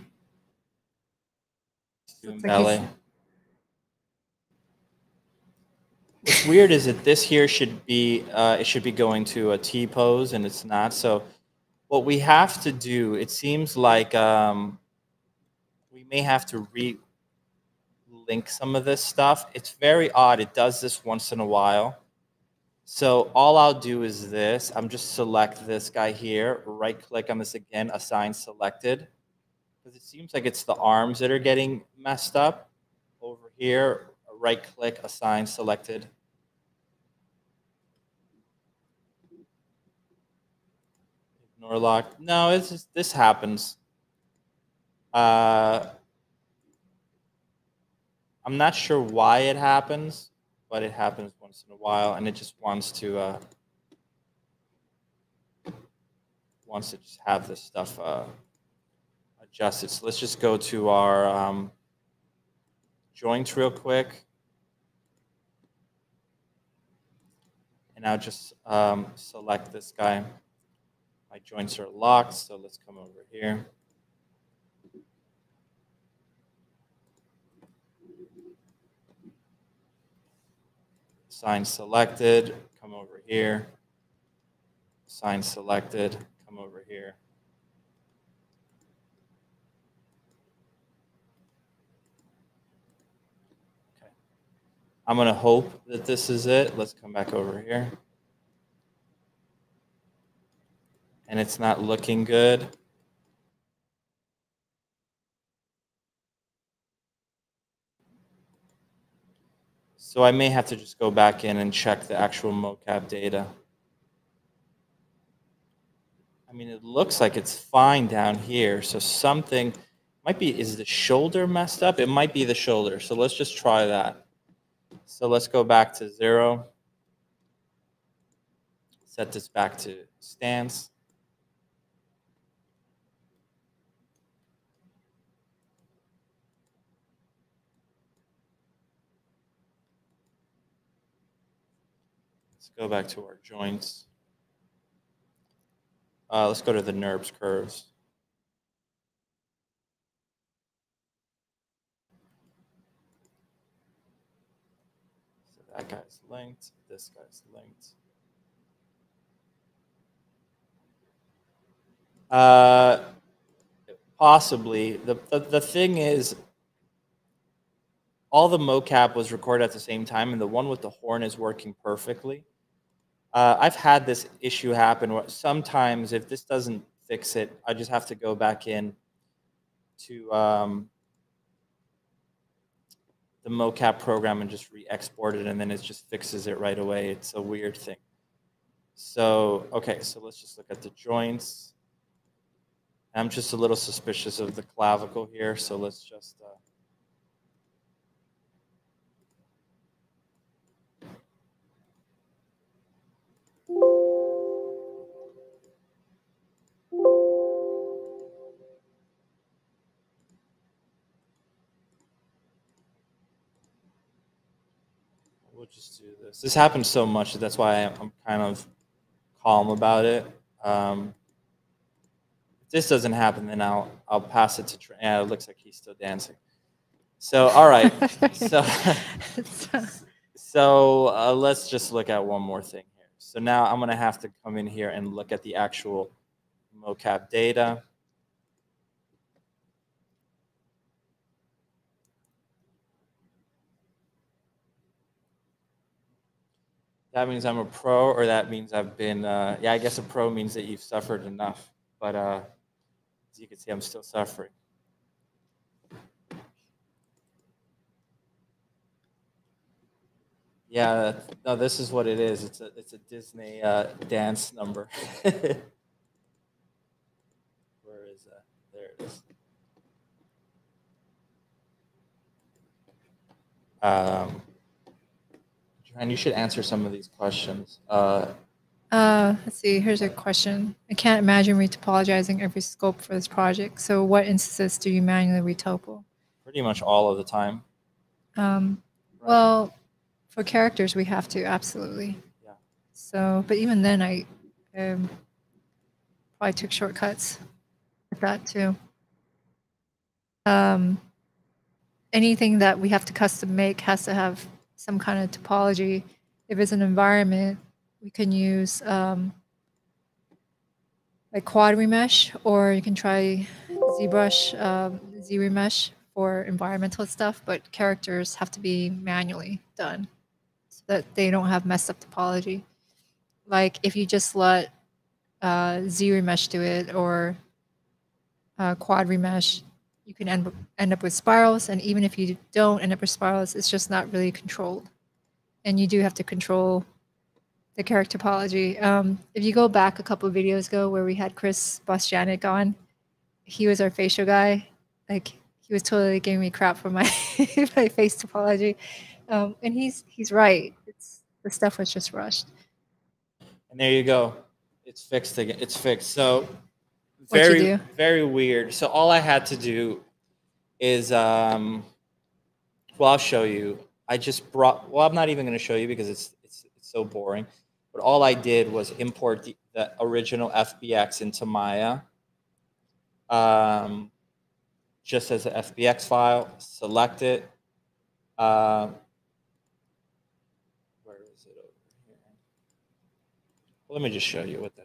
Speaker 1: Doing
Speaker 2: Looks like
Speaker 1: ballet. What's weird is that this here should be, uh, it should be going to a T pose and it's not. So what we have to do, it seems like um, we may have to re-link some of this stuff. It's very odd. It does this once in a while. So all I'll do is this. I'm just select this guy here, right click on this again, assign selected. Because it seems like it's the arms that are getting messed up. Over here, right click, assign selected. Ignore lock. No, it's just, this happens. Uh, I'm not sure why it happens, but it happens once in a while, and it just wants to uh, wants to just have this stuff uh, adjusted. So let's just go to our um, joints real quick. And I'll just um, select this guy. My joints are locked, so let's come over here. Sign selected, come over here. Sign selected, come over here. Okay. I'm going to hope that this is it. Let's come back over here. And it's not looking good. So I may have to just go back in and check the actual mocap data. I mean, it looks like it's fine down here. So something might be, is the shoulder messed up? It might be the shoulder. So let's just try that. So let's go back to zero. Set this back to stance. Let's go back to our joints. Uh, let's go to the NURBS curves. So that guy's linked, this guy's linked. Uh, possibly. The, the, the thing is, all the mocap was recorded at the same time, and the one with the horn is working perfectly. Uh, I've had this issue happen where sometimes if this doesn't fix it, I just have to go back in to um, the mocap program and just re-export it, and then it just fixes it right away. It's a weird thing. So, okay, so let's just look at the joints. I'm just a little suspicious of the clavicle here, so let's just. Uh, just do this. This happens so much that that's why I'm, kind of calm about it. Um, if this doesn't happen, then I'll I'll pass it to. Tra- yeah, it looks like he's still dancing. So all right. so
Speaker 2: So-
Speaker 1: so uh, let's just look at one more thing here. So now I'm gonna have to come in here and look at the actual mocap data. That means I'm a pro, or that means I've been, uh, yeah, I guess a pro means that you've suffered enough. But uh, as you can see, I'm still suffering. Yeah, no, this is what it is. It's a, it's a Disney uh, dance number. Where is that? There it is. Um, and you should answer some of these questions. Uh,
Speaker 2: Uh, let's see. Here's a question. I can't imagine retopologizing every scope for this project. So, what instances do you manually retopo?
Speaker 1: pretty much all of the time.
Speaker 2: Um,
Speaker 1: right?
Speaker 2: well, for characters, we have to absolutely.
Speaker 1: Yeah.
Speaker 2: So, but even then, I um, probably took shortcuts with that too. Um, anything that we have to custom make has to have some kind of topology. If it's an environment, we can use um, like quad remesh, or you can try ZBrush, um, Z remesh for environmental stuff, but characters have to be manually done so that they don't have messed up topology. Like if you just let uh, Z remesh do it or uh, quad remesh, you can end, end up with spirals. And even if you don't end up with spirals, it's just not really controlled. And you do have to control the character topology. Um, if you go back a couple of videos ago where we had Chris Bosjanik on, he was our facial guy. Like he was totally giving me crap for my my face topology, um, and he's he's right. It's the stuff was just rushed.
Speaker 1: And there you go. It's fixed again. It's fixed. So very very weird. So all I had to do is um well I'll show you. I just brought well I'm not even going to show you because it's it's it's so boring. But all I did was import the, the original FBX into Maya. Um just as an FBX file, select it. Um, where is it over here? Let me just show you what hell.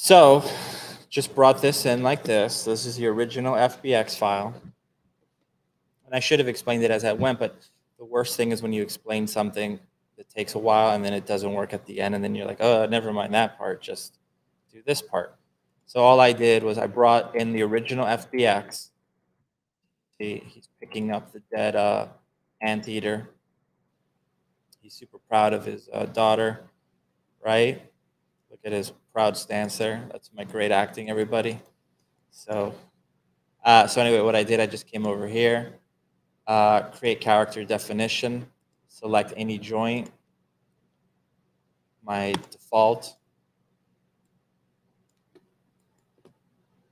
Speaker 1: So, just brought this in like this. This is the original FBX file. And I should have explained it as I went, but the worst thing is when you explain something that takes a while and then it doesn't work at the end, and then you're like, oh, never mind that part, just do this part. So all I did was I brought in the original FBX. See, he's picking up the dead uh, anteater. He's super proud of his uh, daughter, right? Look at his proud stance there. That's my great acting, everybody. So, uh, so anyway, what I did, I just came over here, uh, create character definition, select any joint. My default.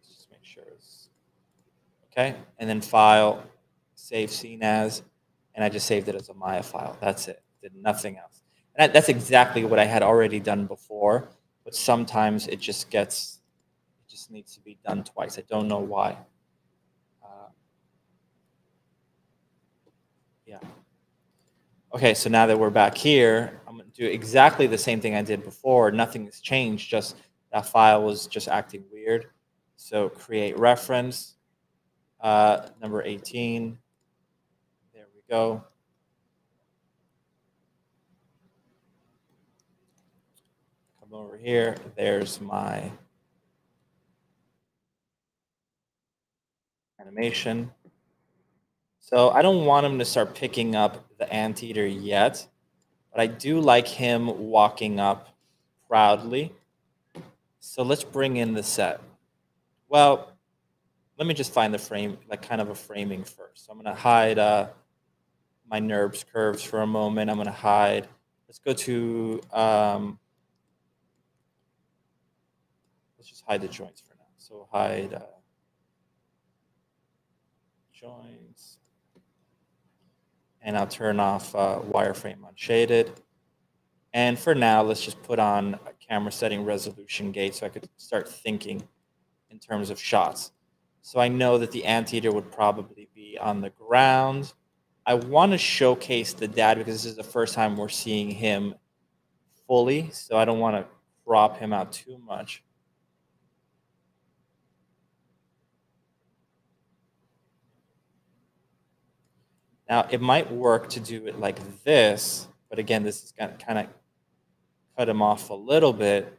Speaker 1: Let's just make sure it's okay, and then file, save scene as, and I just saved it as a Maya file. That's it. Did nothing else. And that, that's exactly what I had already done before, but sometimes it just gets, it just needs to be done twice. I don't know why. Uh, yeah. Okay, so now that we're back here, I'm going to do exactly the same thing I did before. Nothing has changed, just that file was just acting weird. So create reference, uh, number 18. There we go. Over here. There's my animation. So I don't want him to start picking up the anteater yet, but I do like him walking up proudly. So let's bring in the set. Well, let me just find the frame, like kind of a framing first. So I'm going to hide uh, my NURBS curves for a moment. I'm going to hide. Let's go to. Um, let's just hide the joints for now. So hide uh, joints, and I'll turn off uh, wireframe unshaded. And for now, let's just put on a camera setting resolution gate so I could start thinking in terms of shots. So I know that the anteater would probably be on the ground. I want to showcase the dad because this is the first time we're seeing him fully. So I don't want to crop him out too much. Now it might work to do it like this, but again, this is going to kind of cut him off a little bit.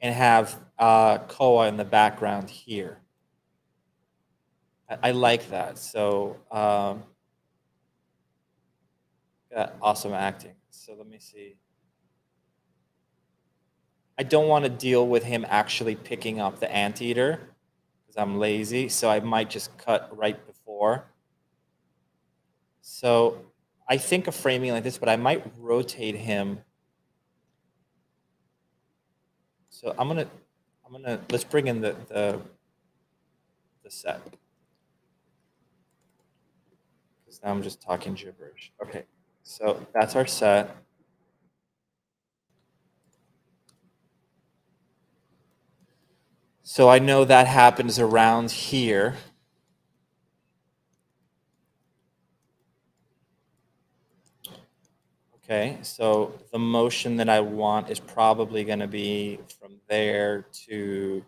Speaker 1: and have uh, Koa in the background here. I, I like that. So um, awesome acting. So let me see. I don't want to deal with him actually picking up the anteater because I'm lazy. So I might just cut right before. So I think of framing like this, but I might rotate him. So I'm gonna, I'm gonna let's bring in the the, the set because now I'm just talking gibberish. Okay, so that's our set. So I know that happens around here. Okay, so the motion that I want is probably going to be from there to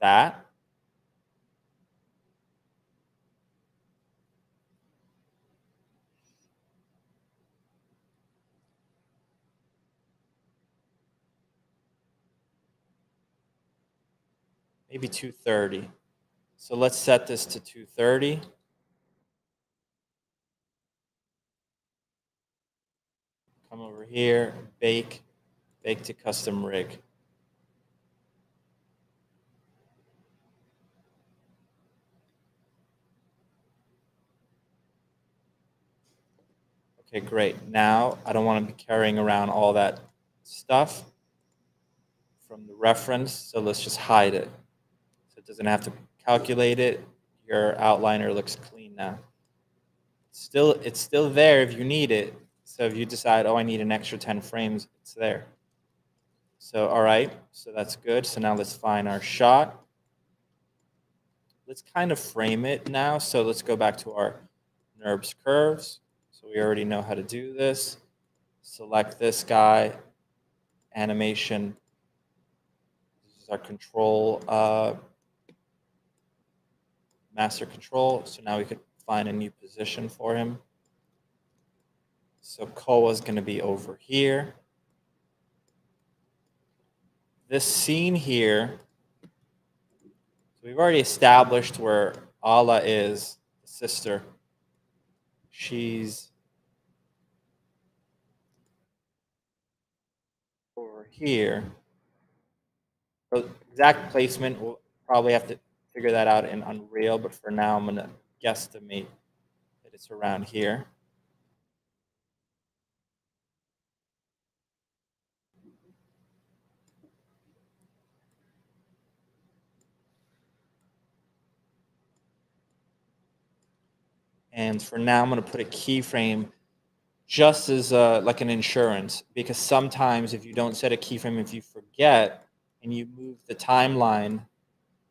Speaker 1: that. Maybe 230. So let's set this to 230. Come over here, bake, bake to custom rig. Okay, great. Now I don't want to be carrying around all that stuff from the reference, so let's just hide it. Doesn't have to calculate it. Your outliner looks clean now. Still, it's still there if you need it, so if you decide, oh, I need an extra 10 frames, it's there. So, all right, so that's good. So now let's find our shot. Let's kind of frame it now. So let's go back to our NURBS curves. So we already know how to do this. Select this guy, animation. This is our control, uh, master control. So now we could find a new position for him. So Koa is going to be over here. This scene here, so we've already established where Ala is, the sister. She's over here. So exact placement, we'll probably have to figure that out in Unreal, but for now I'm going to guesstimate that it's around here. And for now, I'm going to put a keyframe just as uh, like an insurance, because sometimes if you don't set a keyframe, if you forget and you move the timeline,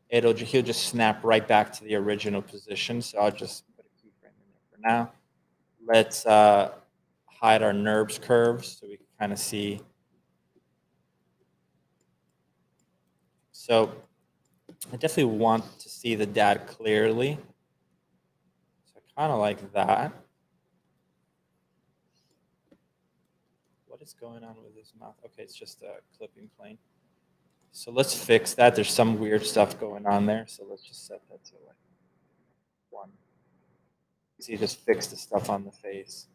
Speaker 1: it'll he'll just snap right back to the original position. So I'll just put a keyframe in there for now. Let's uh, hide our NURBS curves so we can kind of see. So I definitely want to see the dad clearly So I kind of like that. What is going on with his mouth? Okay, it's just a clipping plane. So let's fix that. There's some weird stuff going on there. So let's just set that to like one. You just fix the stuff on the face.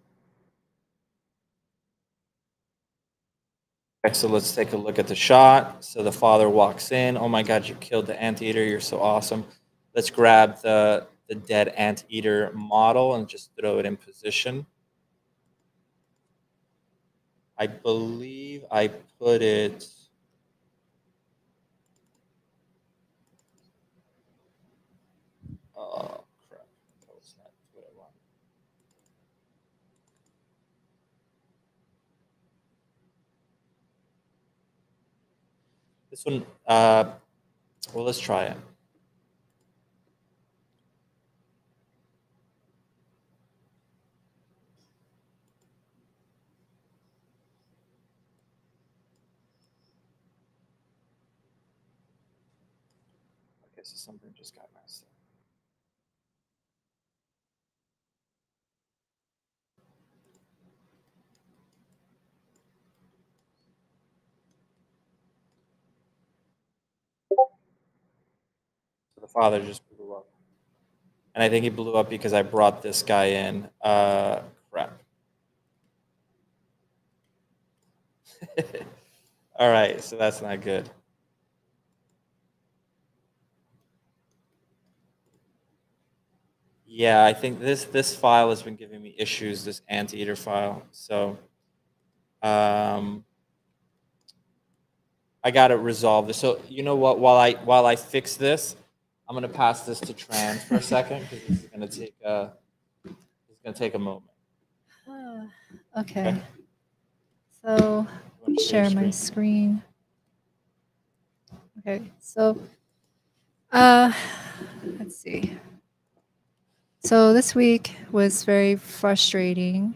Speaker 1: Okay, so let's take a look at the shot. So the father walks in. Oh my God, you killed the anteater. You're so awesome. Let's grab the the dead anteater model and just throw it in position. I believe I put it Oh crap. That was not what I want. One uh well let's try it. Okay, so something just got messed up. So the father just blew up. and I think he blew up because I brought this guy in. Uh, crap. All right, so that's not good. Yeah, I think this this file has been giving me issues. This anteater file, so um, I got to resolve this. So you know what? While I while I fix this, I'm gonna pass this to Tran for a second because this is gonna take a it's gonna take a moment.
Speaker 2: Ah, okay.
Speaker 1: Okay.
Speaker 2: So me share my screen. Okay, so uh, let's see. So this week was very frustrating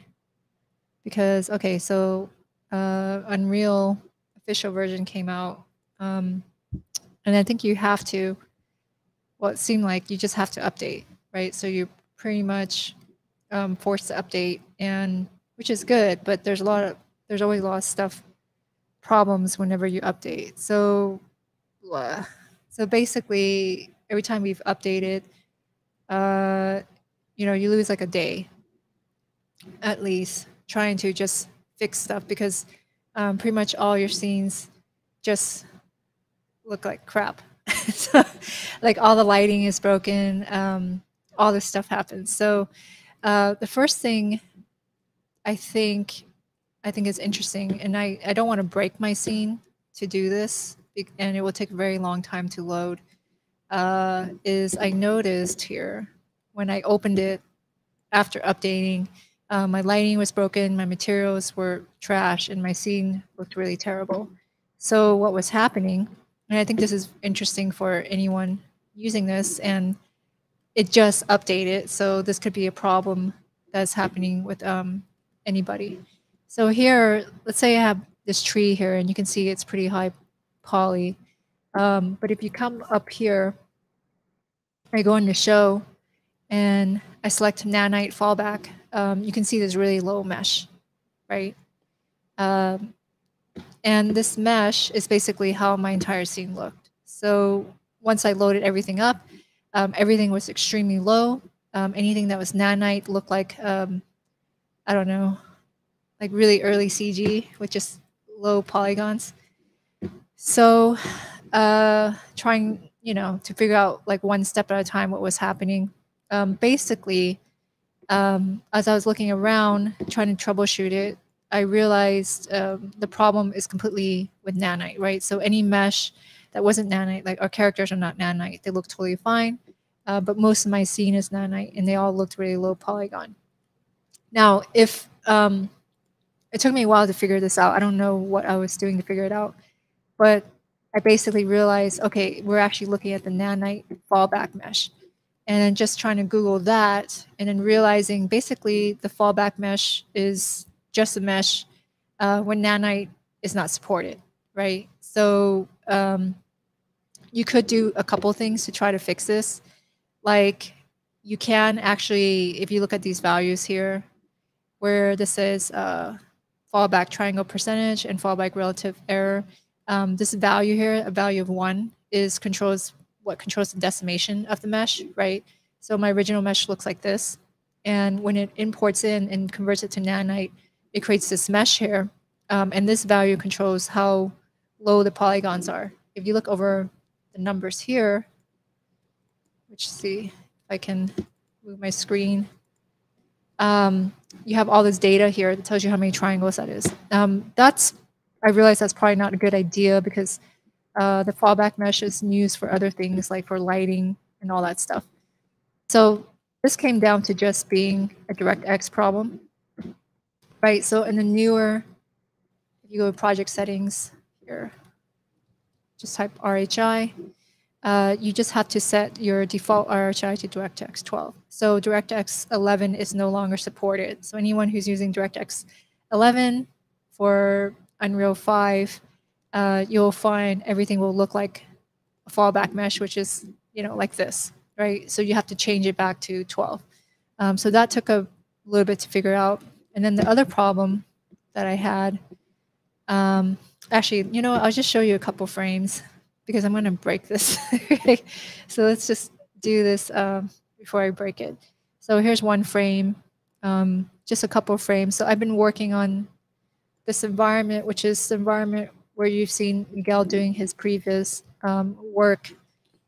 Speaker 2: because okay, so uh, Unreal official version came out, um, and I think you have to. Well, it seemed like you just have to update, right? So you're pretty much um, forced to update, and which is good, but there's a lot of there's always a lot of stuff problems whenever you update. So, blah. so basically, every time we've updated, uh, you know, you lose like a day at least trying to just fix stuff because um, pretty much all your scenes just look like crap. so, like all the lighting is broken, um, all this stuff happens. So, uh, the first thing I think I think is interesting, and I, I don't want to break my scene to do this, and it will take a very long time to load. Uh, is I noticed here when I opened it after updating, uh, my lighting was broken, my materials were trash, and my scene looked really terrible. So what was happening, and I think this is interesting for anyone using this, and it just updated, so this could be a problem that's happening with um, anybody. So here, let's say I have this tree here, and you can see it's pretty high poly. Um, but if you come up here, I go into show, and I select nanite fallback. Um, you can see there's really low mesh, right? Um, and this mesh is basically how my entire scene looked. So once I loaded everything up, um, everything was extremely low. Um, anything that was nanite looked like um, I don't know, like really early CG with just low polygons. So, uh, trying, you know, to figure out like one step at a time what was happening. Um, basically, um, as I was looking around trying to troubleshoot it, I realized um, the problem is completely with nanite, right? So any mesh that wasn't nanite, like our characters are not nanite, they look totally fine. Uh, but most of my scene is nanite, and they all looked really low polygon. Now, if um, it took me a while to figure this out, I don't know what I was doing to figure it out, but I basically realized, okay, we're actually looking at the nanite fallback mesh, and then just trying to Google that, and then realizing basically the fallback mesh is just a mesh uh, when nanite is not supported, right? So um, you could do a couple things to try to fix this, like you can actually, if you look at these values here, where this is uh, fallback triangle percentage and fallback relative error. Um, this value here, a value of one, is controls what controls the decimation of the mesh, right? So my original mesh looks like this. And when it imports in and converts it to nanite, it creates this mesh here. Um, and this value controls how low the polygons are. If you look over the numbers here, which see if I can move my screen, um, you have all this data here that tells you how many triangles that is. Um, that's, I realize that's probably not a good idea because uh, the fallback mesh is used for other things like for lighting and all that stuff. So this came down to just being a DirectX problem, right? So in the newer, if you go to project settings here, just type RHI, uh, you just have to set your default RHI to DirectX 12. So DirectX 11 is no longer supported. So anyone who's using DirectX 11 for Unreal 5, uh, you'll find everything will look like a fallback mesh, which is you know like this, right? So you have to change it back to 12. Um, so that took a little bit to figure out. And then the other problem that I had, um, actually, you know, I'll just show you a couple frames because I'm going to break this. so let's just do this um, before I break it. So here's one frame, um, just a couple frames. So I've been working on this environment, which is the environment where you've seen Miguel doing his previous um, work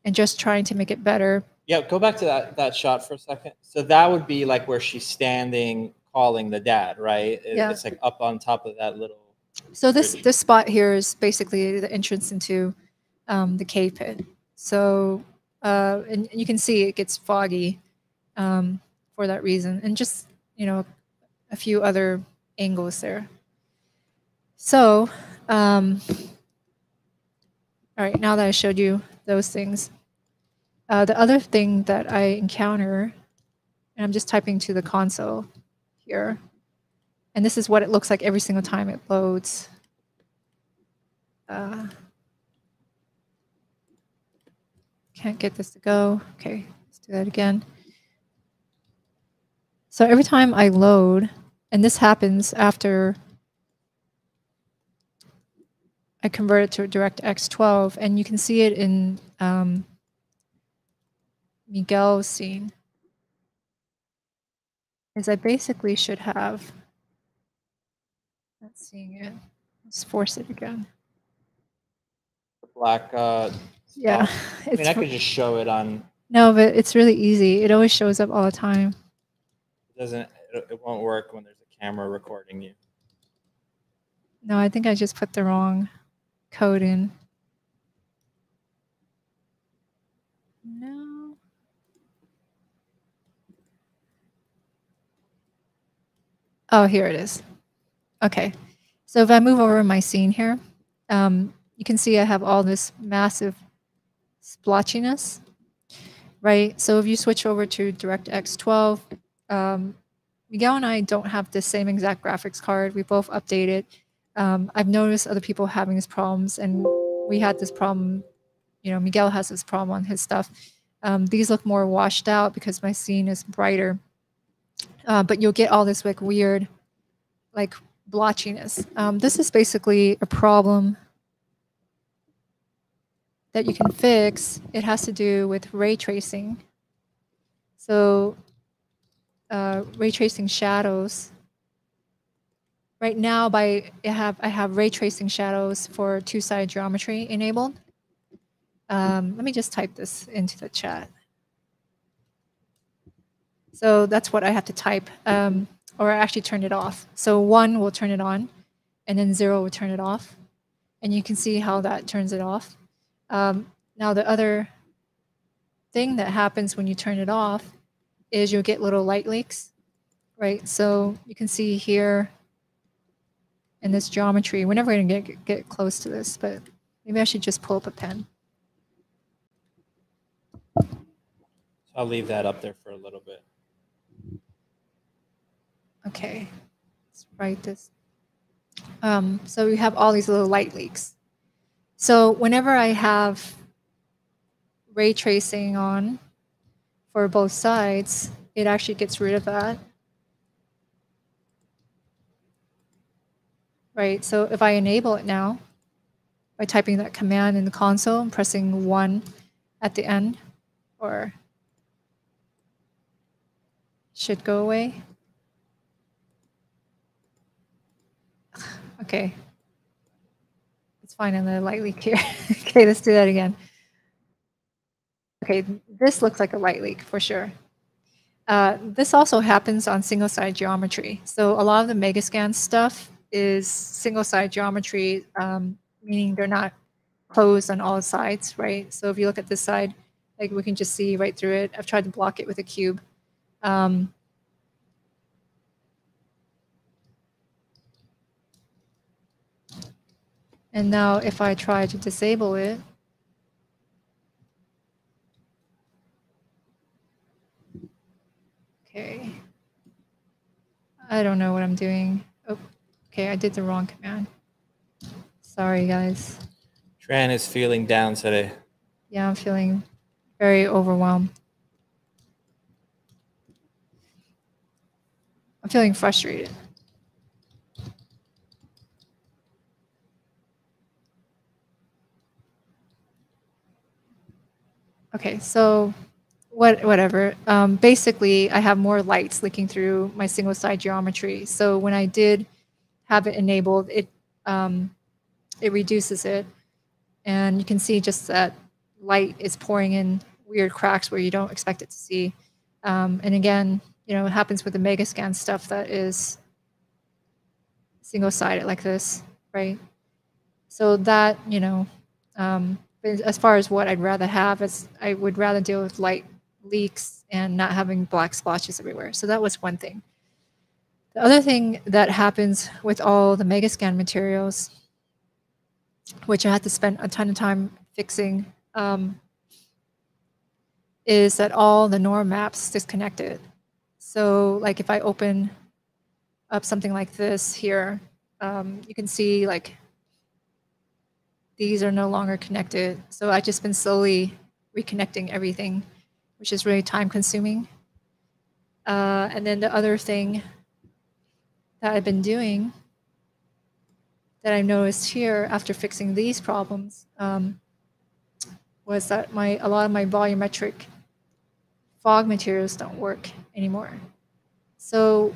Speaker 2: and just trying to make it better.
Speaker 1: Yeah, go back to that that shot for a second. So that would be like where she's standing calling the dad, right? It-
Speaker 2: Yeah.
Speaker 1: It's like up on top of that little
Speaker 2: So this
Speaker 1: Bridge.
Speaker 2: this spot here is basically the entrance into um, the cave pit. So uh, and you can see it gets foggy um, for that reason, and just you know a few other angles there. So um, all right, now that I showed you those things, uh, the other thing that I encounter, and I'm just typing to the console here. And this is what it looks like every single time it loads. Uh, can't get this to go. Okay, let's do that again. So every time I load, and this happens after I convert it to a DirectX 12, and you can see it in um, Miguel's scene. Is I basically should have not seeing it. Let's force it again.
Speaker 1: The black. Uh,
Speaker 2: Yeah.
Speaker 1: I mean, I could just show it on.
Speaker 2: no, but it's really easy. It always shows up all the time.
Speaker 1: It doesn't. It won't work when there's a camera recording you.
Speaker 2: No, I think I just put the wrong code in. No. Oh, here it is. Okay. So if I move over my scene here, um, you can see I have all this massive splotchiness, right? So if you switch over to DirectX 12, um, Miguel and I don't have the same exact graphics card. We both updated. Um, I've noticed other people having these problems, and we had this problem. You know, Miguel has this problem on his stuff. Um, these look more washed out because my scene is brighter, uh, but you'll get all this like weird, like blotchiness. Um, this is basically a problem that you can fix. It has to do with ray tracing. So uh, ray tracing shadows. Right now, by I have I have ray tracing shadows for two-sided geometry enabled. Um, let me just type this into the chat. So that's what I have to type, um, or I actually turn it off. So one will turn it on, and then zero will turn it off, and you can see how that turns it off. Um, now the other thing that happens when you turn it off is you'll get little light leaks, right? So you can see here in this geometry, we're never going to get, get close to this, but maybe I should just pull up a pen.
Speaker 1: I'll leave that up there for a little bit.
Speaker 2: Okay, let's write this. Um, so we have all these little light leaks. So whenever I have ray tracing on for both sides, it actually gets rid of that. Right, so if I enable it now by typing that command in the console and pressing one at the end, or should go away. Okay. It's fine in the light leak here. okay, let's do that again. Okay, this looks like a light leak for sure. Uh, this also happens on single side geometry. So a lot of the Megascan stuff is single side geometry, um, meaning they're not closed on all sides, right? So if you look at this side, like we can just see right through it. I've tried to block it with a cube. Um, And now if I try to disable it, okay. I don't know what I'm doing. Oh, okay, I did the wrong command. Sorry, guys.
Speaker 1: Tran is feeling down today.
Speaker 2: Yeah, I'm feeling very overwhelmed. I'm feeling frustrated. Okay, so what whatever. Um, basically, I have more lights leaking through my single side geometry. So when I did have it enabled, it um, it reduces it, and you can see just that light is pouring in weird cracks where you don't expect it to see. Um, and again, you know, it happens with the Megascan stuff that is single sided like this, right? So that you know, um, as far as what I'd rather have, is I would rather deal with light leaks and not having black splotches everywhere. So that was one thing. The other thing that happens with all the Megascan materials, which I had to spend a ton of time fixing, um, is that all the norm maps disconnected. So like if I open up something like this here, um, you can see like these are no longer connected. So I've just been slowly reconnecting everything, which is really time consuming. Uh, and then the other thing that I've been doing that I noticed here after fixing these problems um, was that my a lot of my volumetric fog materials don't work anymore. So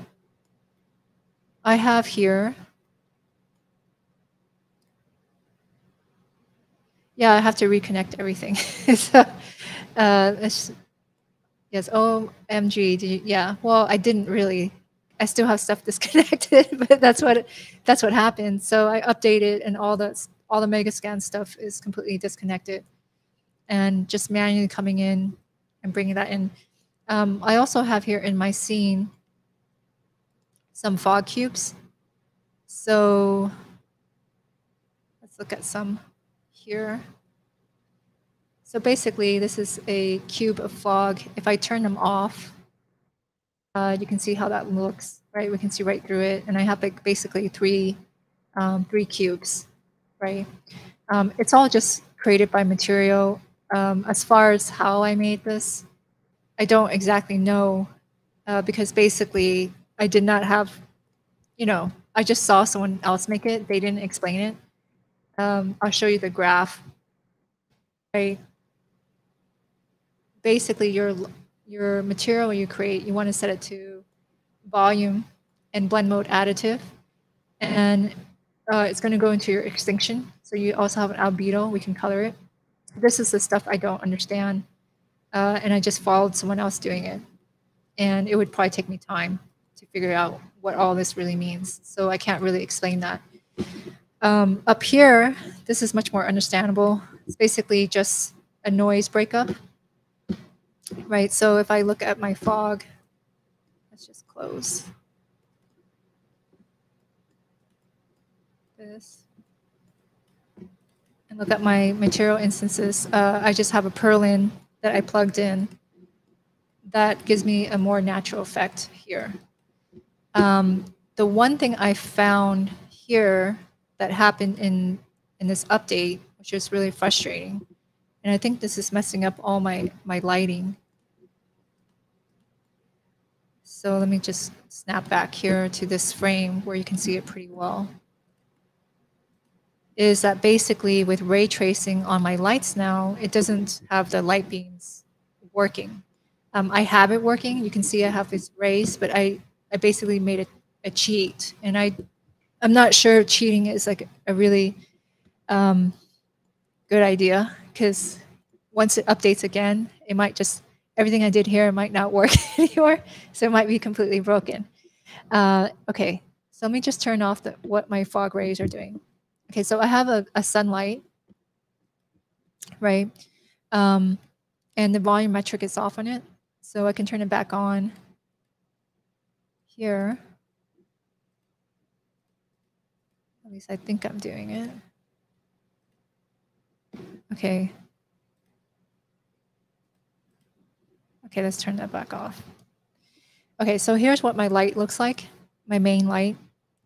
Speaker 2: I have here yeah, I have to reconnect everything. so, uh, yes, OMG. You, yeah, well, I didn't really. I still have stuff disconnected, but that's what that's what happened. So I updated, and all the all the Megascan stuff is completely disconnected, and just manually coming in and bringing that in. Um, I also have here in my scene some fog cubes. So let's look at some here. So basically, this is a cube of fog. If I turn them off, uh, you can see how that looks, right? We can see right through it. And I have like basically three, um, three cubes, right? Um, it's all just created by material. Um, as far as how I made this, I don't exactly know uh, because basically I did not have, you know, I just saw someone else make it. They didn't explain it. Um, I'll show you the graph. Right. Basically, your your material you create, you want to set it to volume and blend mode additive, and uh, it's going to go into your extinction. So you also have an albedo. We can color it. This is the stuff I don't understand, uh, and I just followed someone else doing it, and it would probably take me time to figure out what all this really means. So I can't really explain that. Um, up here, this is much more understandable. It's basically just a noise breakup, right? So if I look at my fog, let's just close this and look at my material instances. Uh, I just have a Perlin that I plugged in that gives me a more natural effect here. Um, the one thing I found here that happened in in this update, which was really frustrating. And I think this is messing up all my my lighting. So let me just snap back here to this frame where you can see it pretty well. Is that basically with ray tracing on my lights now, it doesn't have the light beams working. Um, I have it working. You can see I have these rays, but I, I basically made a, a cheat and I I'm not sure cheating is like a really um, good idea because once it updates again, it might just everything I did here might not work anymore, so it might be completely broken. Uh, okay, so let me just turn off the, what my fog rays are doing. Okay, so I have a, a sunlight, right? Um, and the volume metric is off on it, so I can turn it back on here. At least I think I'm doing it. Okay. Okay, let's turn that back off. Okay, so here's what my light looks like, my main light.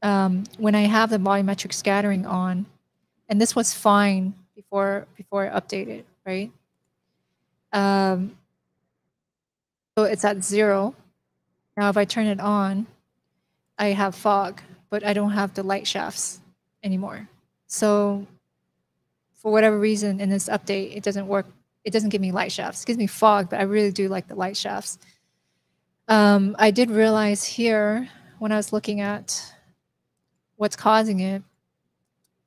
Speaker 2: Um, when I have the volumetric scattering on, and this was fine before before I updated, right? Um, so it's at zero. Now if I turn it on, I have fog, but I don't have the light shafts anymore. So for whatever reason in this update, it doesn't work it doesn't give me light shafts. It gives me fog, but I really do like the light shafts. Um, I did realize here when I was looking at what's causing it.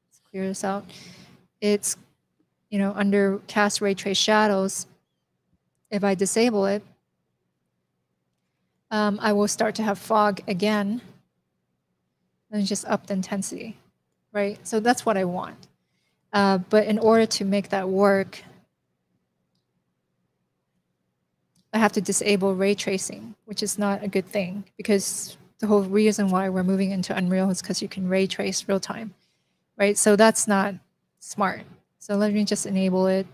Speaker 2: Let's clear this out. It's, you know, under cast ray trace shadows. If I disable it, um, I will start to have fog again. And just up the intensity, right? So that's what I want. Uh, but in order to make that work, I have to disable ray tracing, which is not a good thing because the whole reason why we're moving into Unreal is because you can ray trace real time, right? So that's not smart. So let me just enable it,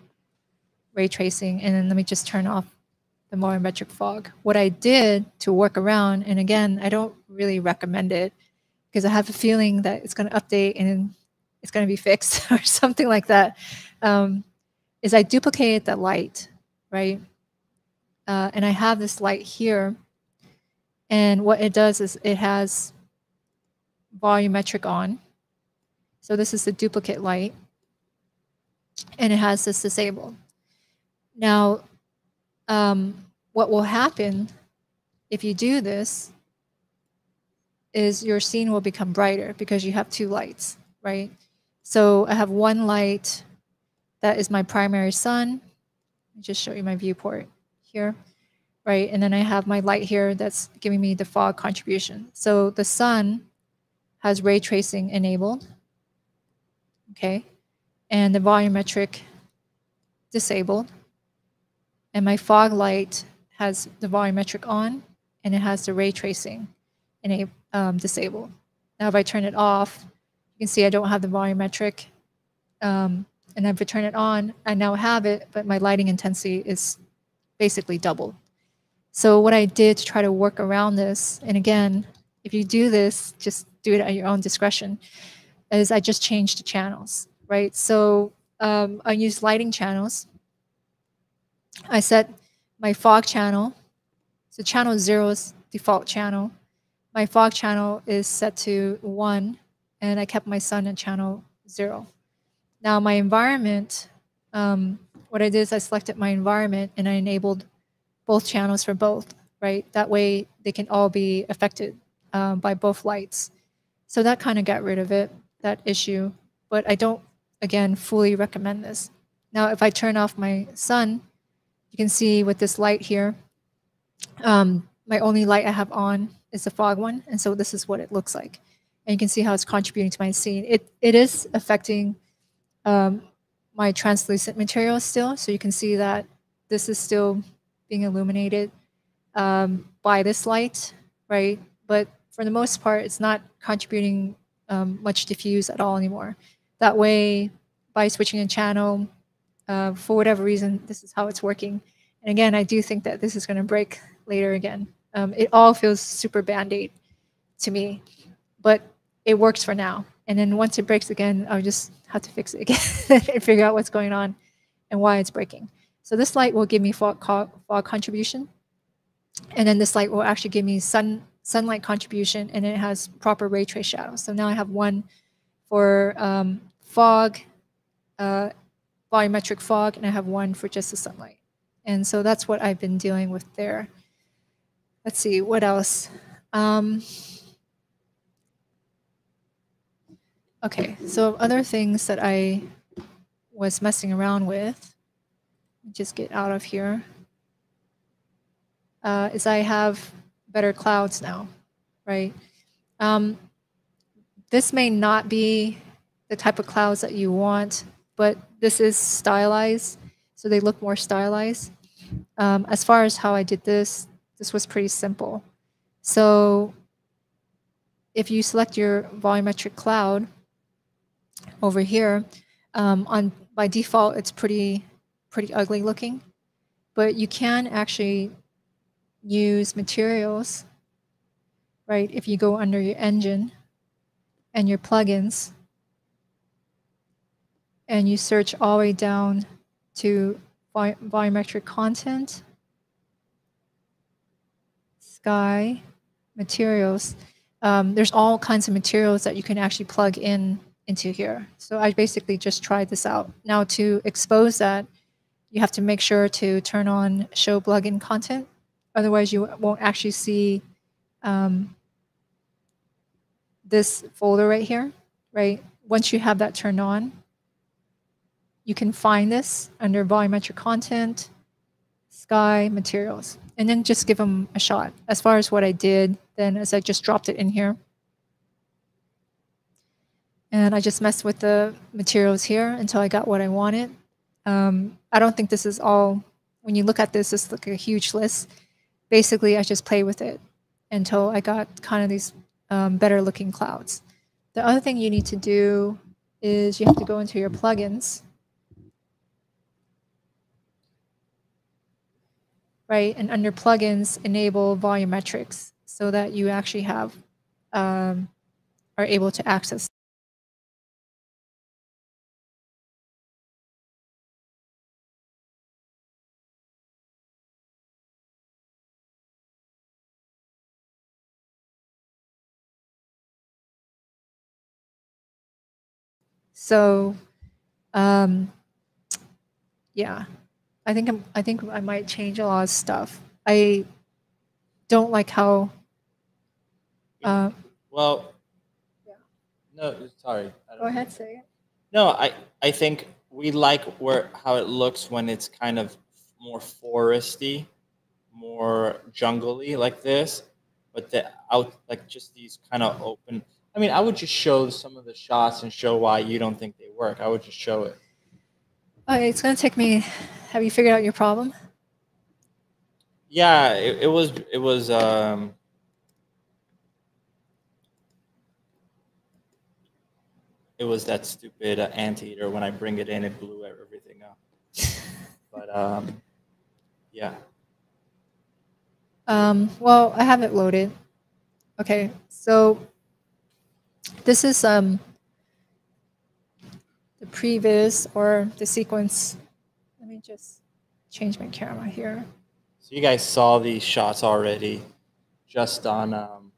Speaker 2: ray tracing, and then let me just turn off the volumetric fog. What I did to work around, and again, I don't really recommend it because I have a feeling that it's going to update and it's going to be fixed or something like that. Um, is I duplicated that light, right? uh, and I have this light here. And what it does is it has volumetric on. So this is the duplicate light. And it has this disabled. Now, um, what will happen if you do this is your scene will become brighter because you have two lights, right? So I have one light that is my primary sun. Let me just show you my viewport here, right? And then I have my light here that's giving me the fog contribution. So the sun has ray tracing enabled, okay? And the volumetric disabled. And my fog light has the volumetric on and it has the ray tracing enable, um, disabled. Now if I turn it off, you can see I don't have the volumetric. Um, and if I turn it on, I now have it, but my lighting intensity is basically doubled. So what I did to try to work around this, and again, if you do this, just do it at your own discretion, is I just changed the channels, right? So um, I use lighting channels. I set my fog channel, so channel zero is default channel. My fog channel is set to one, and I kept my sun at channel zero. Now my environment, um, what I did is I selected my environment and I enabled both channels for both, right? That way they can all be affected um, by both lights. So that kind of got rid of it, that issue. But I don't, again, fully recommend this. Now, if I turn off my sun, you can see with this light here, um, my only light I have on is the fog one. And so this is what it looks like. And you can see how it's contributing to my scene. It, it is affecting um, my translucent material still. So you can see that this is still being illuminated um, by this light, right? But for the most part, it's not contributing um, much diffuse at all anymore. That way, by switching a channel, uh, for whatever reason, this is how it's working. And again, I do think that this is going to break later again. Um, it all feels super band-aid to me, but it works for now. And then once it breaks again, I'll just have to fix it again and figure out what's going on and why it's breaking. So this light will give me fog, fog contribution. And then this light will actually give me sun sunlight contribution and it has proper ray trace shadows. So now I have one for um, fog, uh, volumetric fog, and I have one for just the sunlight. And so that's what I've been dealing with there. Let's see, what else? Um, Okay, so other things that I was messing around with, just get out of here, uh, is I have better clouds now, right? Um, this may not be the type of clouds that you want, but this is stylized, so they look more stylized. Um, as far as how I did this, this was pretty simple. So if you select your volumetric cloud, over here, um, on by default, it's pretty pretty ugly looking, but you can actually use materials, right? If you go under your engine and your plugins, and you search all the way down to volumetric content, sky, materials. Um, there's all kinds of materials that you can actually plug in into here. So I basically just tried this out. Now to expose that, you have to make sure to turn on show plugin content. Otherwise, you won't actually see um, this folder right here, right? Once you have that turned on, you can find this under volumetric content, sky, materials, and then just give them a shot. As far as what I did, then as I just dropped it in here. And I just messed with the materials here until I got what I wanted. Um, I don't think this is all, when you look at this, it's like a huge list. Basically, I just play with it until I got kind of these um, better looking clouds. The other thing you need to do is you have to go into your plugins. Right, and under plugins, enable volumetrics so that you actually have um, are able to access So, um, yeah, I think I'm, I think I might change a lot of stuff. I don't like how. Uh,
Speaker 1: Well,
Speaker 2: Yeah.
Speaker 1: no, sorry.
Speaker 2: Go ahead, say it.
Speaker 1: No, I I think we like where how it looks when it's kind of more foresty, more jungly like this, but the out like just these kind of open. I mean, I would just show some of the shots and show why you don't think they work. I would just show it.
Speaker 2: Okay, it's gonna take me. Have you figured out your problem?
Speaker 1: Yeah, it, it was it was um it was that stupid uh, anteater when I bring it in it blew everything up. But um yeah.
Speaker 2: Um, well, I have it loaded. Okay, so this is um, previs or the sequence. Let me just change my camera here.
Speaker 1: So you guys saw these shots already just on um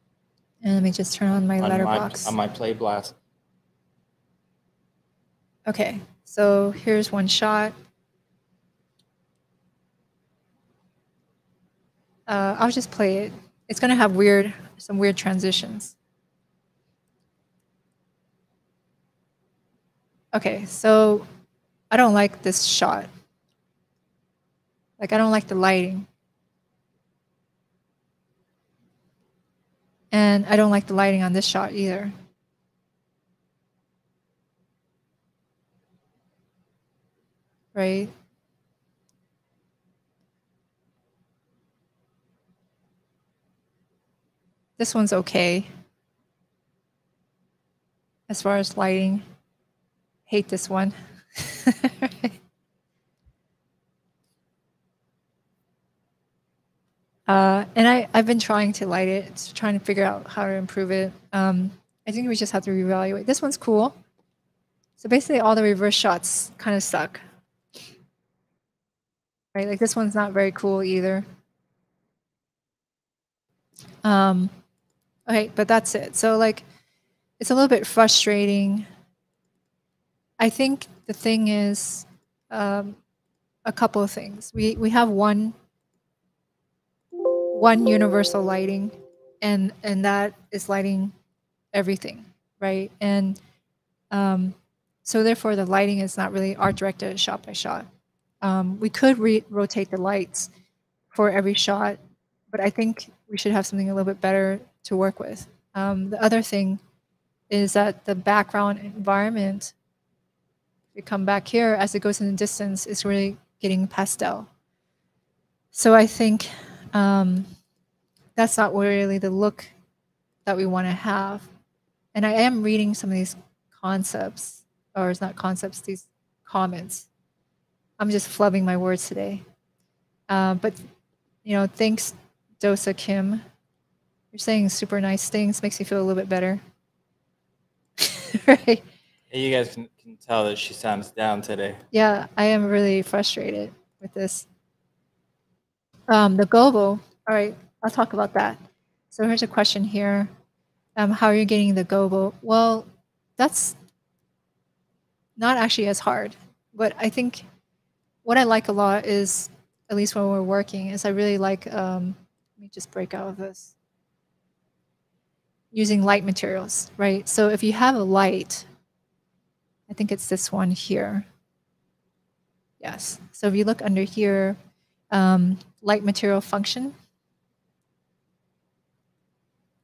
Speaker 2: And let me just turn on my
Speaker 1: on my,
Speaker 2: letterbox.
Speaker 1: on my play blast.
Speaker 2: Okay, so here's one shot. Uh, I'll just play it. It's gonna have weird, some weird transitions. Okay, so I don't like this shot. Like I don't like the lighting. And I don't like the lighting on this shot either. right? This one's okay. As far as lighting, hate this one. uh, and I, I've been trying to light it, trying to figure out how to improve it. Um, I think we just have to reevaluate. This one's cool. So basically, all the reverse shots kind of suck right? Like this one's not very cool either. Um, okay, but that's it. So like, it's a little bit frustrating. I think the thing is, um, a couple of things. We we have one one universal lighting, and and that is lighting everything, right? And um, so therefore, the lighting is not really art directed shot by shot. Um, we could rotate the lights for every shot, but I think we should have something a little bit better to work with. Um, the other thing is that the background environment, you come back here, as it goes in the distance, it's really getting pastel. So I think um, that's not really the look that we want to have. And I am reading some of these concepts, or it's not concepts, these comments I'm just flubbing my words today. Uh, but you know, thanks, Dosa Kim. You're saying super nice things. Makes me feel a little bit better. right?
Speaker 1: You guys can, can tell that she sounds down today.
Speaker 2: Yeah, I am really frustrated with this. Um, the gobo. All right, I'll talk about that. So here's a question here. Um, how are you getting the gobo? Well, that's not actually as hard, but I think what I like a lot is, at least when we're working, is I really like, um, let me just break out of this, using light materials, right? So if you have a light, think it's this one here. Yes. So if you look under here, um, light material function,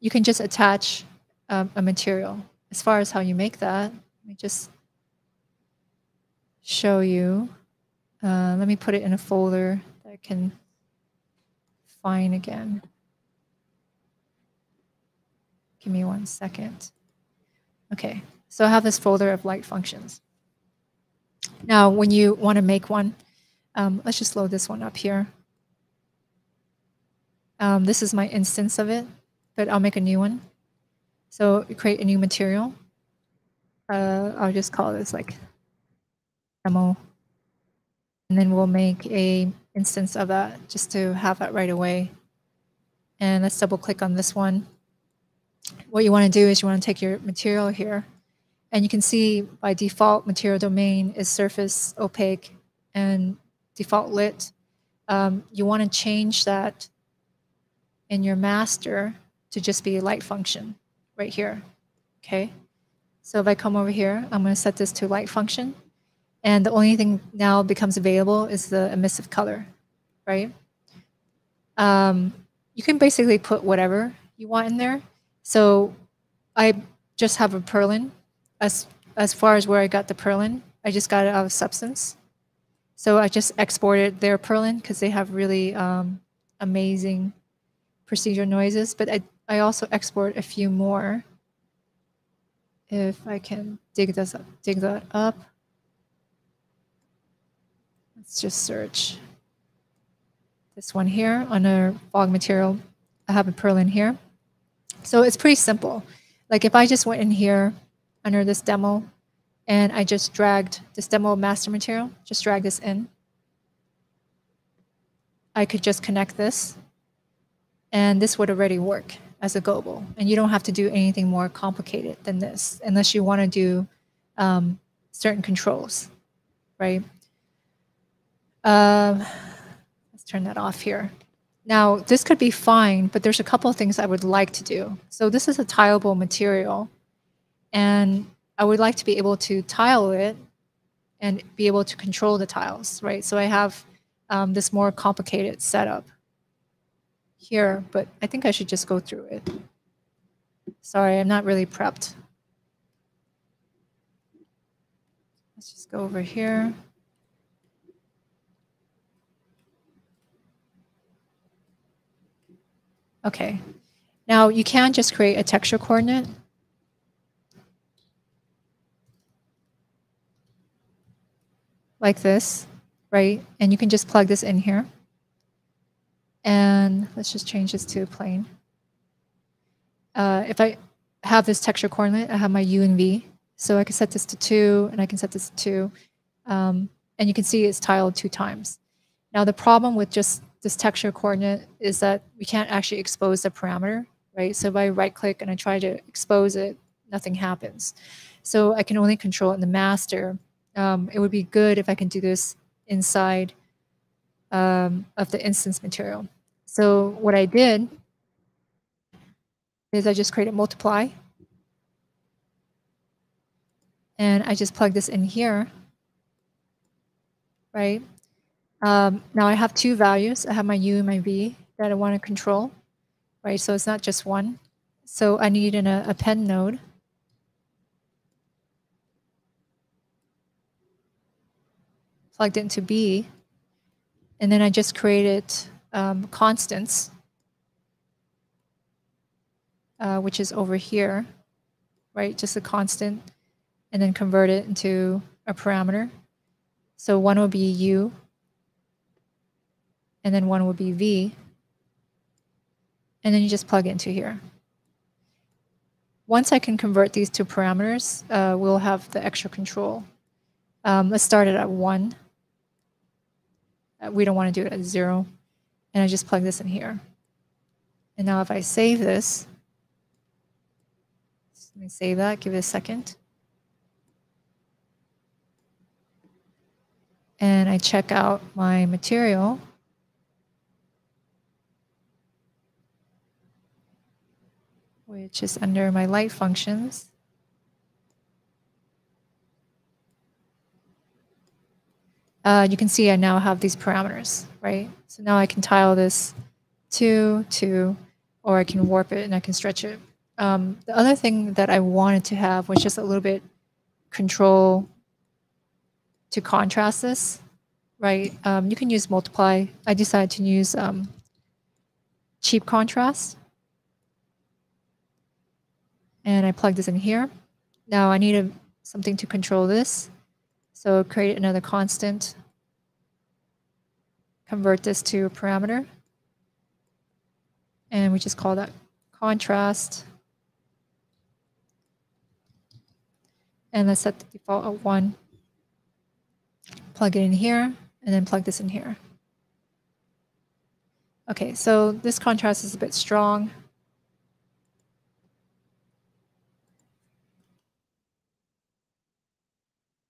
Speaker 2: you can just attach um, a material. As far as how you make that, let me just show you. Uh, let me put it in a folder that I can find again. Give me one second. Okay, so I have this folder of light functions. Now, when you want to make one, um, let's just load this one up here. Um, this is my instance of it but I'll make a new one. So create a new material. Uh, I'll just call this like demo. And then we'll make a instance of that just to have that right away. And let's double click on this one. What you want to do is you want to take your material here and you can see by default material domain is surface opaque and default lit. Um, you want to change that in your master to just be a light function right here. Okay. So if I come over here, I'm going to set this to light function. And the only thing now becomes available is the emissive color, right? Um, you can basically put whatever you want in there. So I just have a Perlin. As, as far as where I got the Perlin, I just got it out of Substance. So I just exported their Perlin because they have really um, amazing procedure noises. But I I also export a few more. If I can dig this up, dig that up. Let's just search this one here under fog material. I have a Perlin here. So it's pretty simple. Like if I just went in here under this demo and I just dragged this demo master material, just drag this in. I could just connect this and this would already work as a global. And you don't have to do anything more complicated than this unless you want to do um, certain controls, right? Um, let's turn that off here. Now, this could be fine, but there's a couple of things I would like to do. So this is a tileable material, and I would like to be able to tile it and be able to control the tiles, right? So I have um, this more complicated setup here, but I think I should just go through it. Sorry, I'm not really prepped. Let's just go over here. Okay, now you can just create a texture coordinate. Like this, right? And you can just plug this in here. And let's just change this to a plane. Uh, if I have this texture coordinate, I have my U and V. So I can set this to two and I can set this to two. Um, and you can see it's tiled two times. Now the problem with just this texture coordinate is that we can't actually expose the parameter, right? So if I right click and I try to expose it, nothing happens. So I can only control it in the master. Um, it would be good if I can do this inside um, of the instance material. So what I did is I just created multiply. And I just plug this in here, right? Um, now I have two values. I have my u and my v that I want to control, right? So it's not just one. So I need an append node. Plugged into B. And then I just created um, constants, uh, which is over here, right? Just a constant, and then convert it into a parameter. So one will be u, and then one will be v, and then you just plug into here. Once I can convert these two parameters, uh, we'll have the extra control. Um, let's start it at 1. Uh, we don't want to do it at zero. And I just plug this in here. And now if I save this, let me save that, give it a second. and I check out my material, which is under my light functions. Uh, you can see I now have these parameters, right? So now I can tile this two, two, or I can warp it and I can stretch it. Um, the other thing that I wanted to have was just a little bit control to contrast this, right? Um, you can use multiply. I decided to use um, cheap contrast. And I plug this in here. Now I need a, something to control this. So create another constant. Convert this to a parameter. And we just call that contrast. And let's set the default at 1 plug it in here, and then plug this in here. Okay, so this contrast is a bit strong.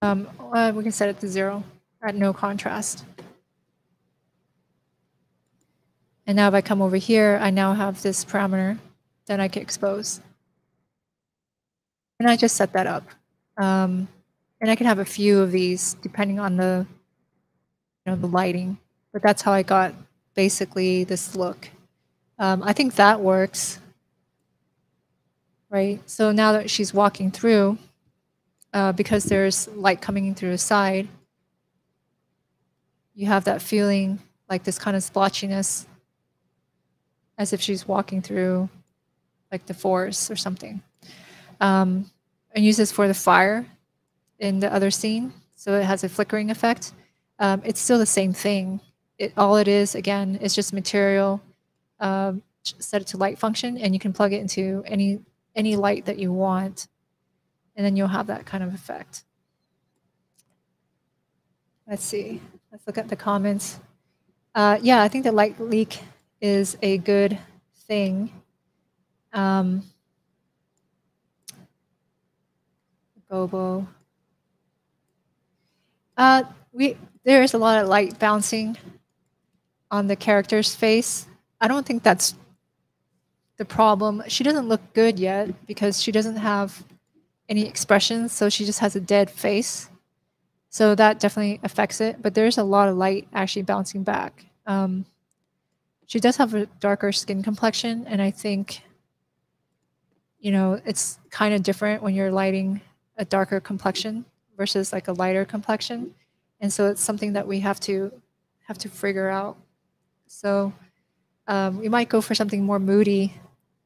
Speaker 2: Um, uh, we can set it to zero at no contrast. And now if I come over here, I now have this parameter that I can expose. And I just set that up. Um, and I can have a few of these depending on the, you know, the lighting. But that's how I got basically this look. Um, I think that works, right? So now that she's walking through, uh, because there's light coming in through the side, you have that feeling like this kind of splotchiness as if she's walking through like the forest or something. Um, and use this for the fire in the other scene, so it has a flickering effect. Um, it's still the same thing. It all it is again is just material. Um, set it to light function, and you can plug it into any any light that you want, and then you'll have that kind of effect. Let's see. Let's look at the comments. Uh, yeah, I think the light leak is a good thing. Um, Gobo. Uh, we there is a lot of light bouncing on the character's face. I don't think that's the problem. She doesn't look good yet because she doesn't have any expressions, so she just has a dead face. So that definitely affects it. But there's a lot of light actually bouncing back. Um, she does have a darker skin complexion, and I think, you know, it's kind of different when you're lighting a darker complexion versus like a lighter complexion. And so it's something that we have to have to figure out. So um, we might go for something more moody.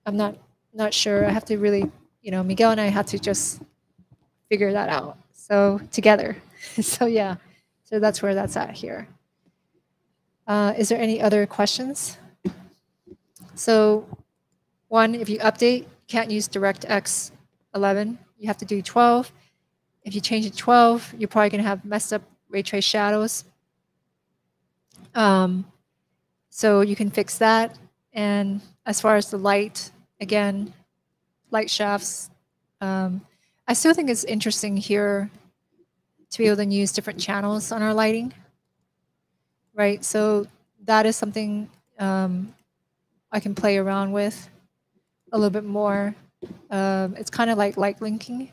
Speaker 2: I'm not not sure. I have to really, you know, Miguel and I have to just figure that out. So together. so yeah. So that's where that's at here. Uh, is there any other questions? So one, if you update, you can't use DirectX 11. You have to do 12. If you change it to 12, you're probably going to have messed up ray trace shadows. Um, so you can fix that. And as far as the light, again, light shafts, um, I still think it's interesting here to be able to use different channels on our lighting, right? So that is something um, I can play around with a little bit more. Um, it's kind of like light linking,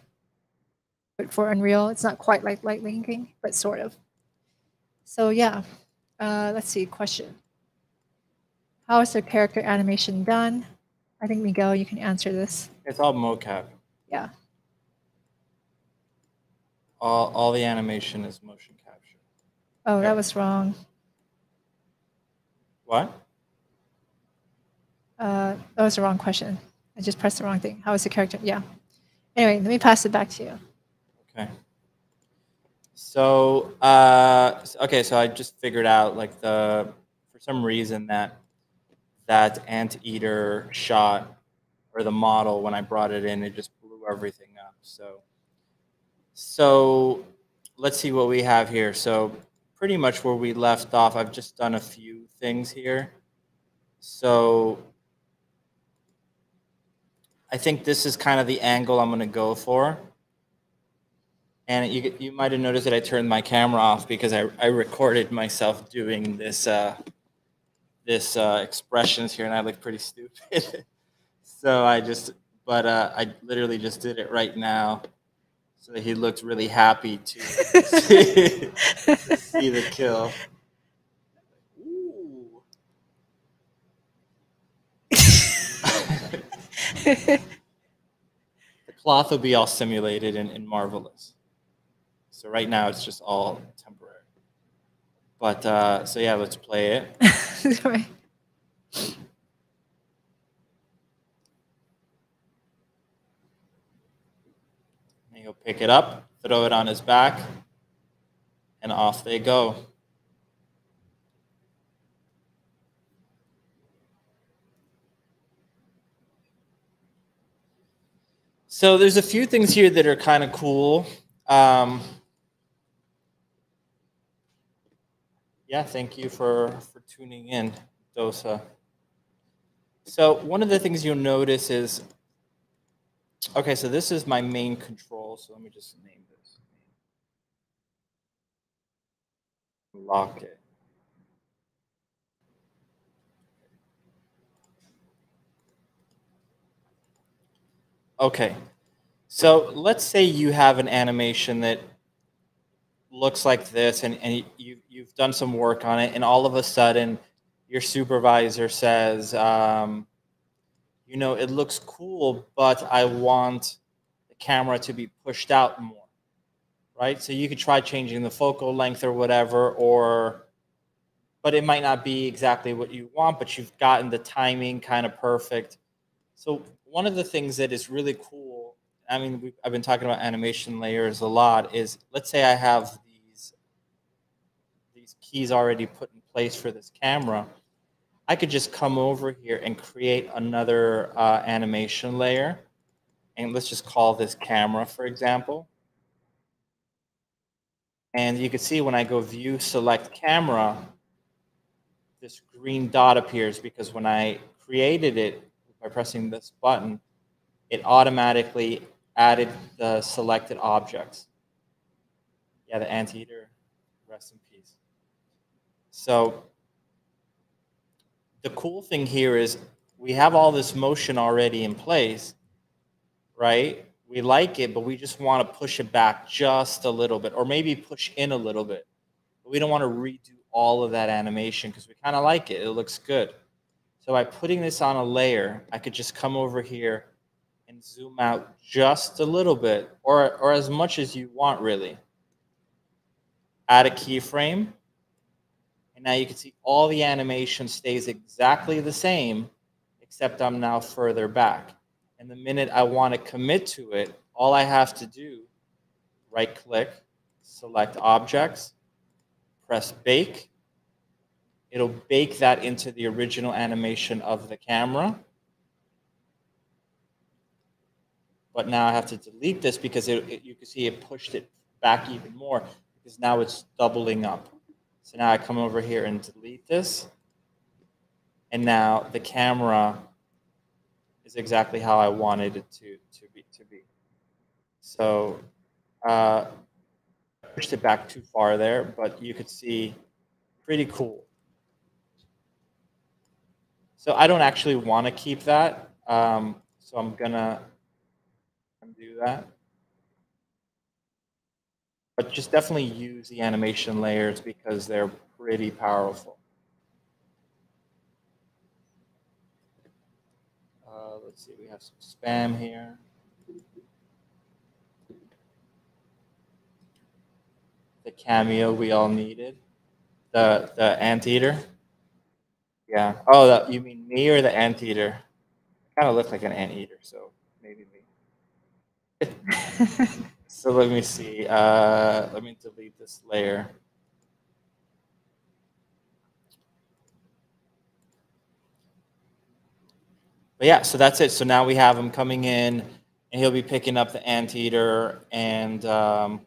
Speaker 2: but for Unreal, it's not quite like light linking, but sort of. So yeah, uh, let's see, question. How is the character animation done? I think Miguel, you can answer this.
Speaker 1: It's all mocap.
Speaker 2: Yeah.
Speaker 1: All, all the animation is motion capture.
Speaker 2: Oh, that was wrong.
Speaker 1: What?
Speaker 2: Uh, that was the wrong question. I just pressed the wrong thing. How is the character? Yeah. Anyway, let me pass it back to you.
Speaker 1: Okay. So, uh, okay, so I just figured out like the, for some reason that that anteater shot or the model when I brought it in, it just blew everything up. So, so let's see what we have here. So pretty much where we left off, I've just done a few things here. So I think this is kind of the angle I'm going to go for. And you, you might have noticed that I turned my camera off because I, I recorded myself doing this uh, this uh, expressions here, and I look pretty stupid. so I just, but uh, I literally just did it right now, so he looked really happy to see, to see the kill. Ooh. the cloth will be all simulated and, and Marvelous. So right now it's just all temporary. But uh, so yeah, let's play it.
Speaker 2: right.
Speaker 1: He'll pick it up, throw it on his back, and off they go. So there's a few things here that are kind of cool. Um, yeah, thank you for, for tuning in, Dosa. So one of the things you'll notice is, okay, so this is my main control. So let me just name this. Lock it. Okay, so let's say you have an animation that looks like this and, and you, you've done some work on it and all of a sudden your supervisor says, um, you know, it looks cool, but I want the camera to be pushed out more, right? So you could try changing the focal length or whatever, or, but it might not be exactly what you want, but you've gotten the timing kind of perfect. So one of the things that is really cool, I mean, we, I've been talking about animation layers a lot, is let's say I have these, these keys already put in place for this camera. I could just come over here and create another uh, animation layer. And let's just call this camera, for example. And you can see when I go view select camera, this green dot appears because when I created it, by pressing this button, it automatically added the selected objects. Yeah, the anteater, rest in peace. So the cool thing here is we have all this motion already in place, right? We like it, but we just want to push it back just a little bit, or maybe push in a little bit. But we don't want to redo all of that animation because we kind of like it. It looks good. So by putting this on a layer, I could just come over here and zoom out just a little bit or, or as much as you want really. Add a keyframe. And now you can see all the animation stays exactly the same, except I'm now further back. And the minute I want to commit to it, all I have to do, right click, select objects, press bake, It'll bake that into the original animation of the camera. But now I have to delete this because it, it, you can see it pushed it back even more because now it's doubling up. So now I come over here and delete this. And now the camera is exactly how I wanted it to, to, be, to be. So uh, pushed it back too far there, but you could see pretty cool. So I don't actually want to keep that. Um, so I'm gonna undo that. But just definitely use the animation layers because they're pretty powerful. Uh, let's see, we have some spam here. The cameo we all needed. The the anteater. Yeah. Oh, the, you mean me or the anteater? Kind of look like an anteater, so maybe me. so let me see. Uh, let me delete this layer. But yeah, so that's it. So now we have him coming in, and he'll be picking up the anteater, and um,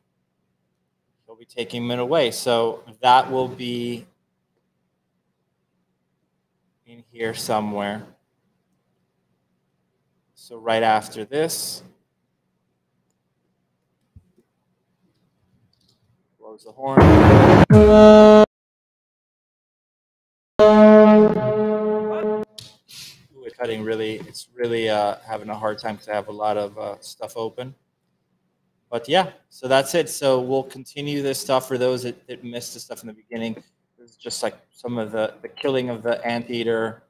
Speaker 1: he'll be taking him away. So that will be in here somewhere. So right after this, goes the horn. Ooh, it's cutting really. It's really uh, having a hard time because I have a lot of uh, stuff open. But yeah, so that's it. So we'll continue this stuff for those that, that missed the stuff in the beginning. It's just like some of the the killing of the anteater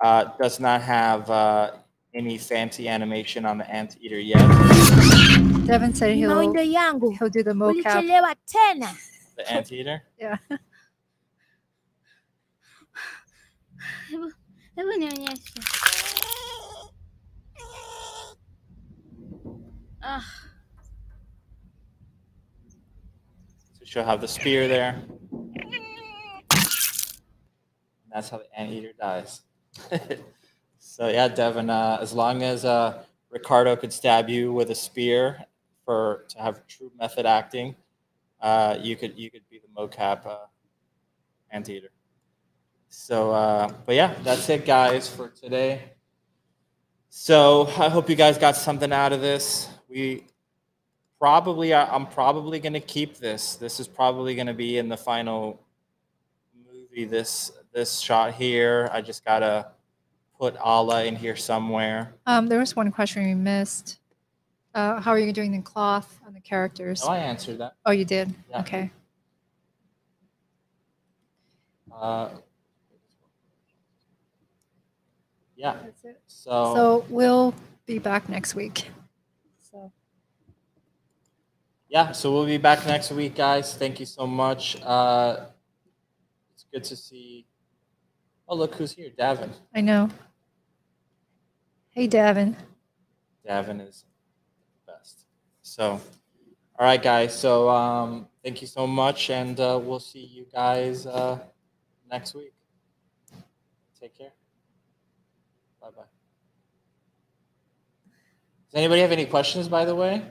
Speaker 1: uh, does not have uh, any fancy animation on the anteater yet.
Speaker 2: Devin said he'll
Speaker 5: mawindo yangu,
Speaker 2: he'll do the mocap.
Speaker 5: ulichelewa tena.
Speaker 1: The anteater.
Speaker 2: Yeah.
Speaker 3: Hebu hebu nionyeshe. Ah,
Speaker 1: So she'll have the spear there. That's how the anteater dies. so yeah, Devin, uh, as long as uh, Ricardo could stab you with a spear for to have true method acting, uh, you could you could be the mocap uh, anteater. So, uh, but yeah, that's it, guys, for today. So I hope you guys got something out of this. We probably I'm probably going to keep this. This is probably going to be in the final movie. This this shot here. I just gotta put Allah in here somewhere.
Speaker 2: Um, there was one question we missed. Uh, how are you doing the cloth on the characters?
Speaker 1: Oh, I answered that.
Speaker 2: Oh, you did.
Speaker 1: Yeah.
Speaker 2: Okay.
Speaker 1: Uh, yeah.
Speaker 2: That's it.
Speaker 1: So,
Speaker 2: So we'll be back next week. So
Speaker 1: yeah. So we'll be back next week, guys. Thank you so much. Uh, it's good to see. Oh, look who's here, Davin.
Speaker 2: I know. Hey, Davin.
Speaker 1: Davin is. So, all right, guys. So, um, thank you so much, and uh, we'll see you guys uh, next week. Take care. Bye bye. Does anybody have any questions, by the way,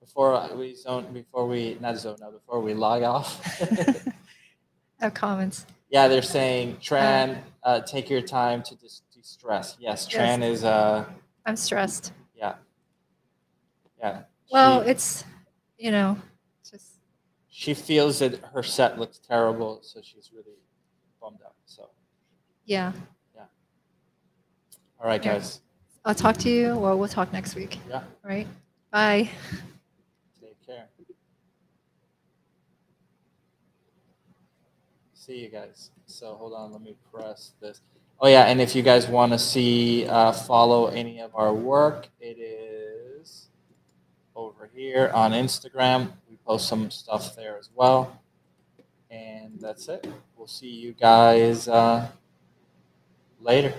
Speaker 1: before we zone? Before we not zone out. Before we log off.
Speaker 2: Have comments.
Speaker 1: yeah, they're saying Tran, uh, take your time to dis- de-stress. Yes,
Speaker 2: Yes.
Speaker 1: Tran is. Uh,
Speaker 2: I'm stressed.
Speaker 1: yeah. Yeah.
Speaker 2: Well,
Speaker 1: she-
Speaker 2: it's you know, just
Speaker 1: she feels that her set looks terrible, so she's really bummed out. So, yeah.
Speaker 2: yeah.
Speaker 1: all right,
Speaker 2: Yeah.
Speaker 1: guys,
Speaker 2: I'll talk to you. Well, we'll talk next week.
Speaker 1: Yeah.
Speaker 2: Right. Bye.
Speaker 1: take care. See you guys. So, hold on, let me press this. Oh yeah, and if you guys want to see, uh, follow any of our work, it is over here on Instagram. We post some stuff there as well. And that's it. We'll see you guys uh, later.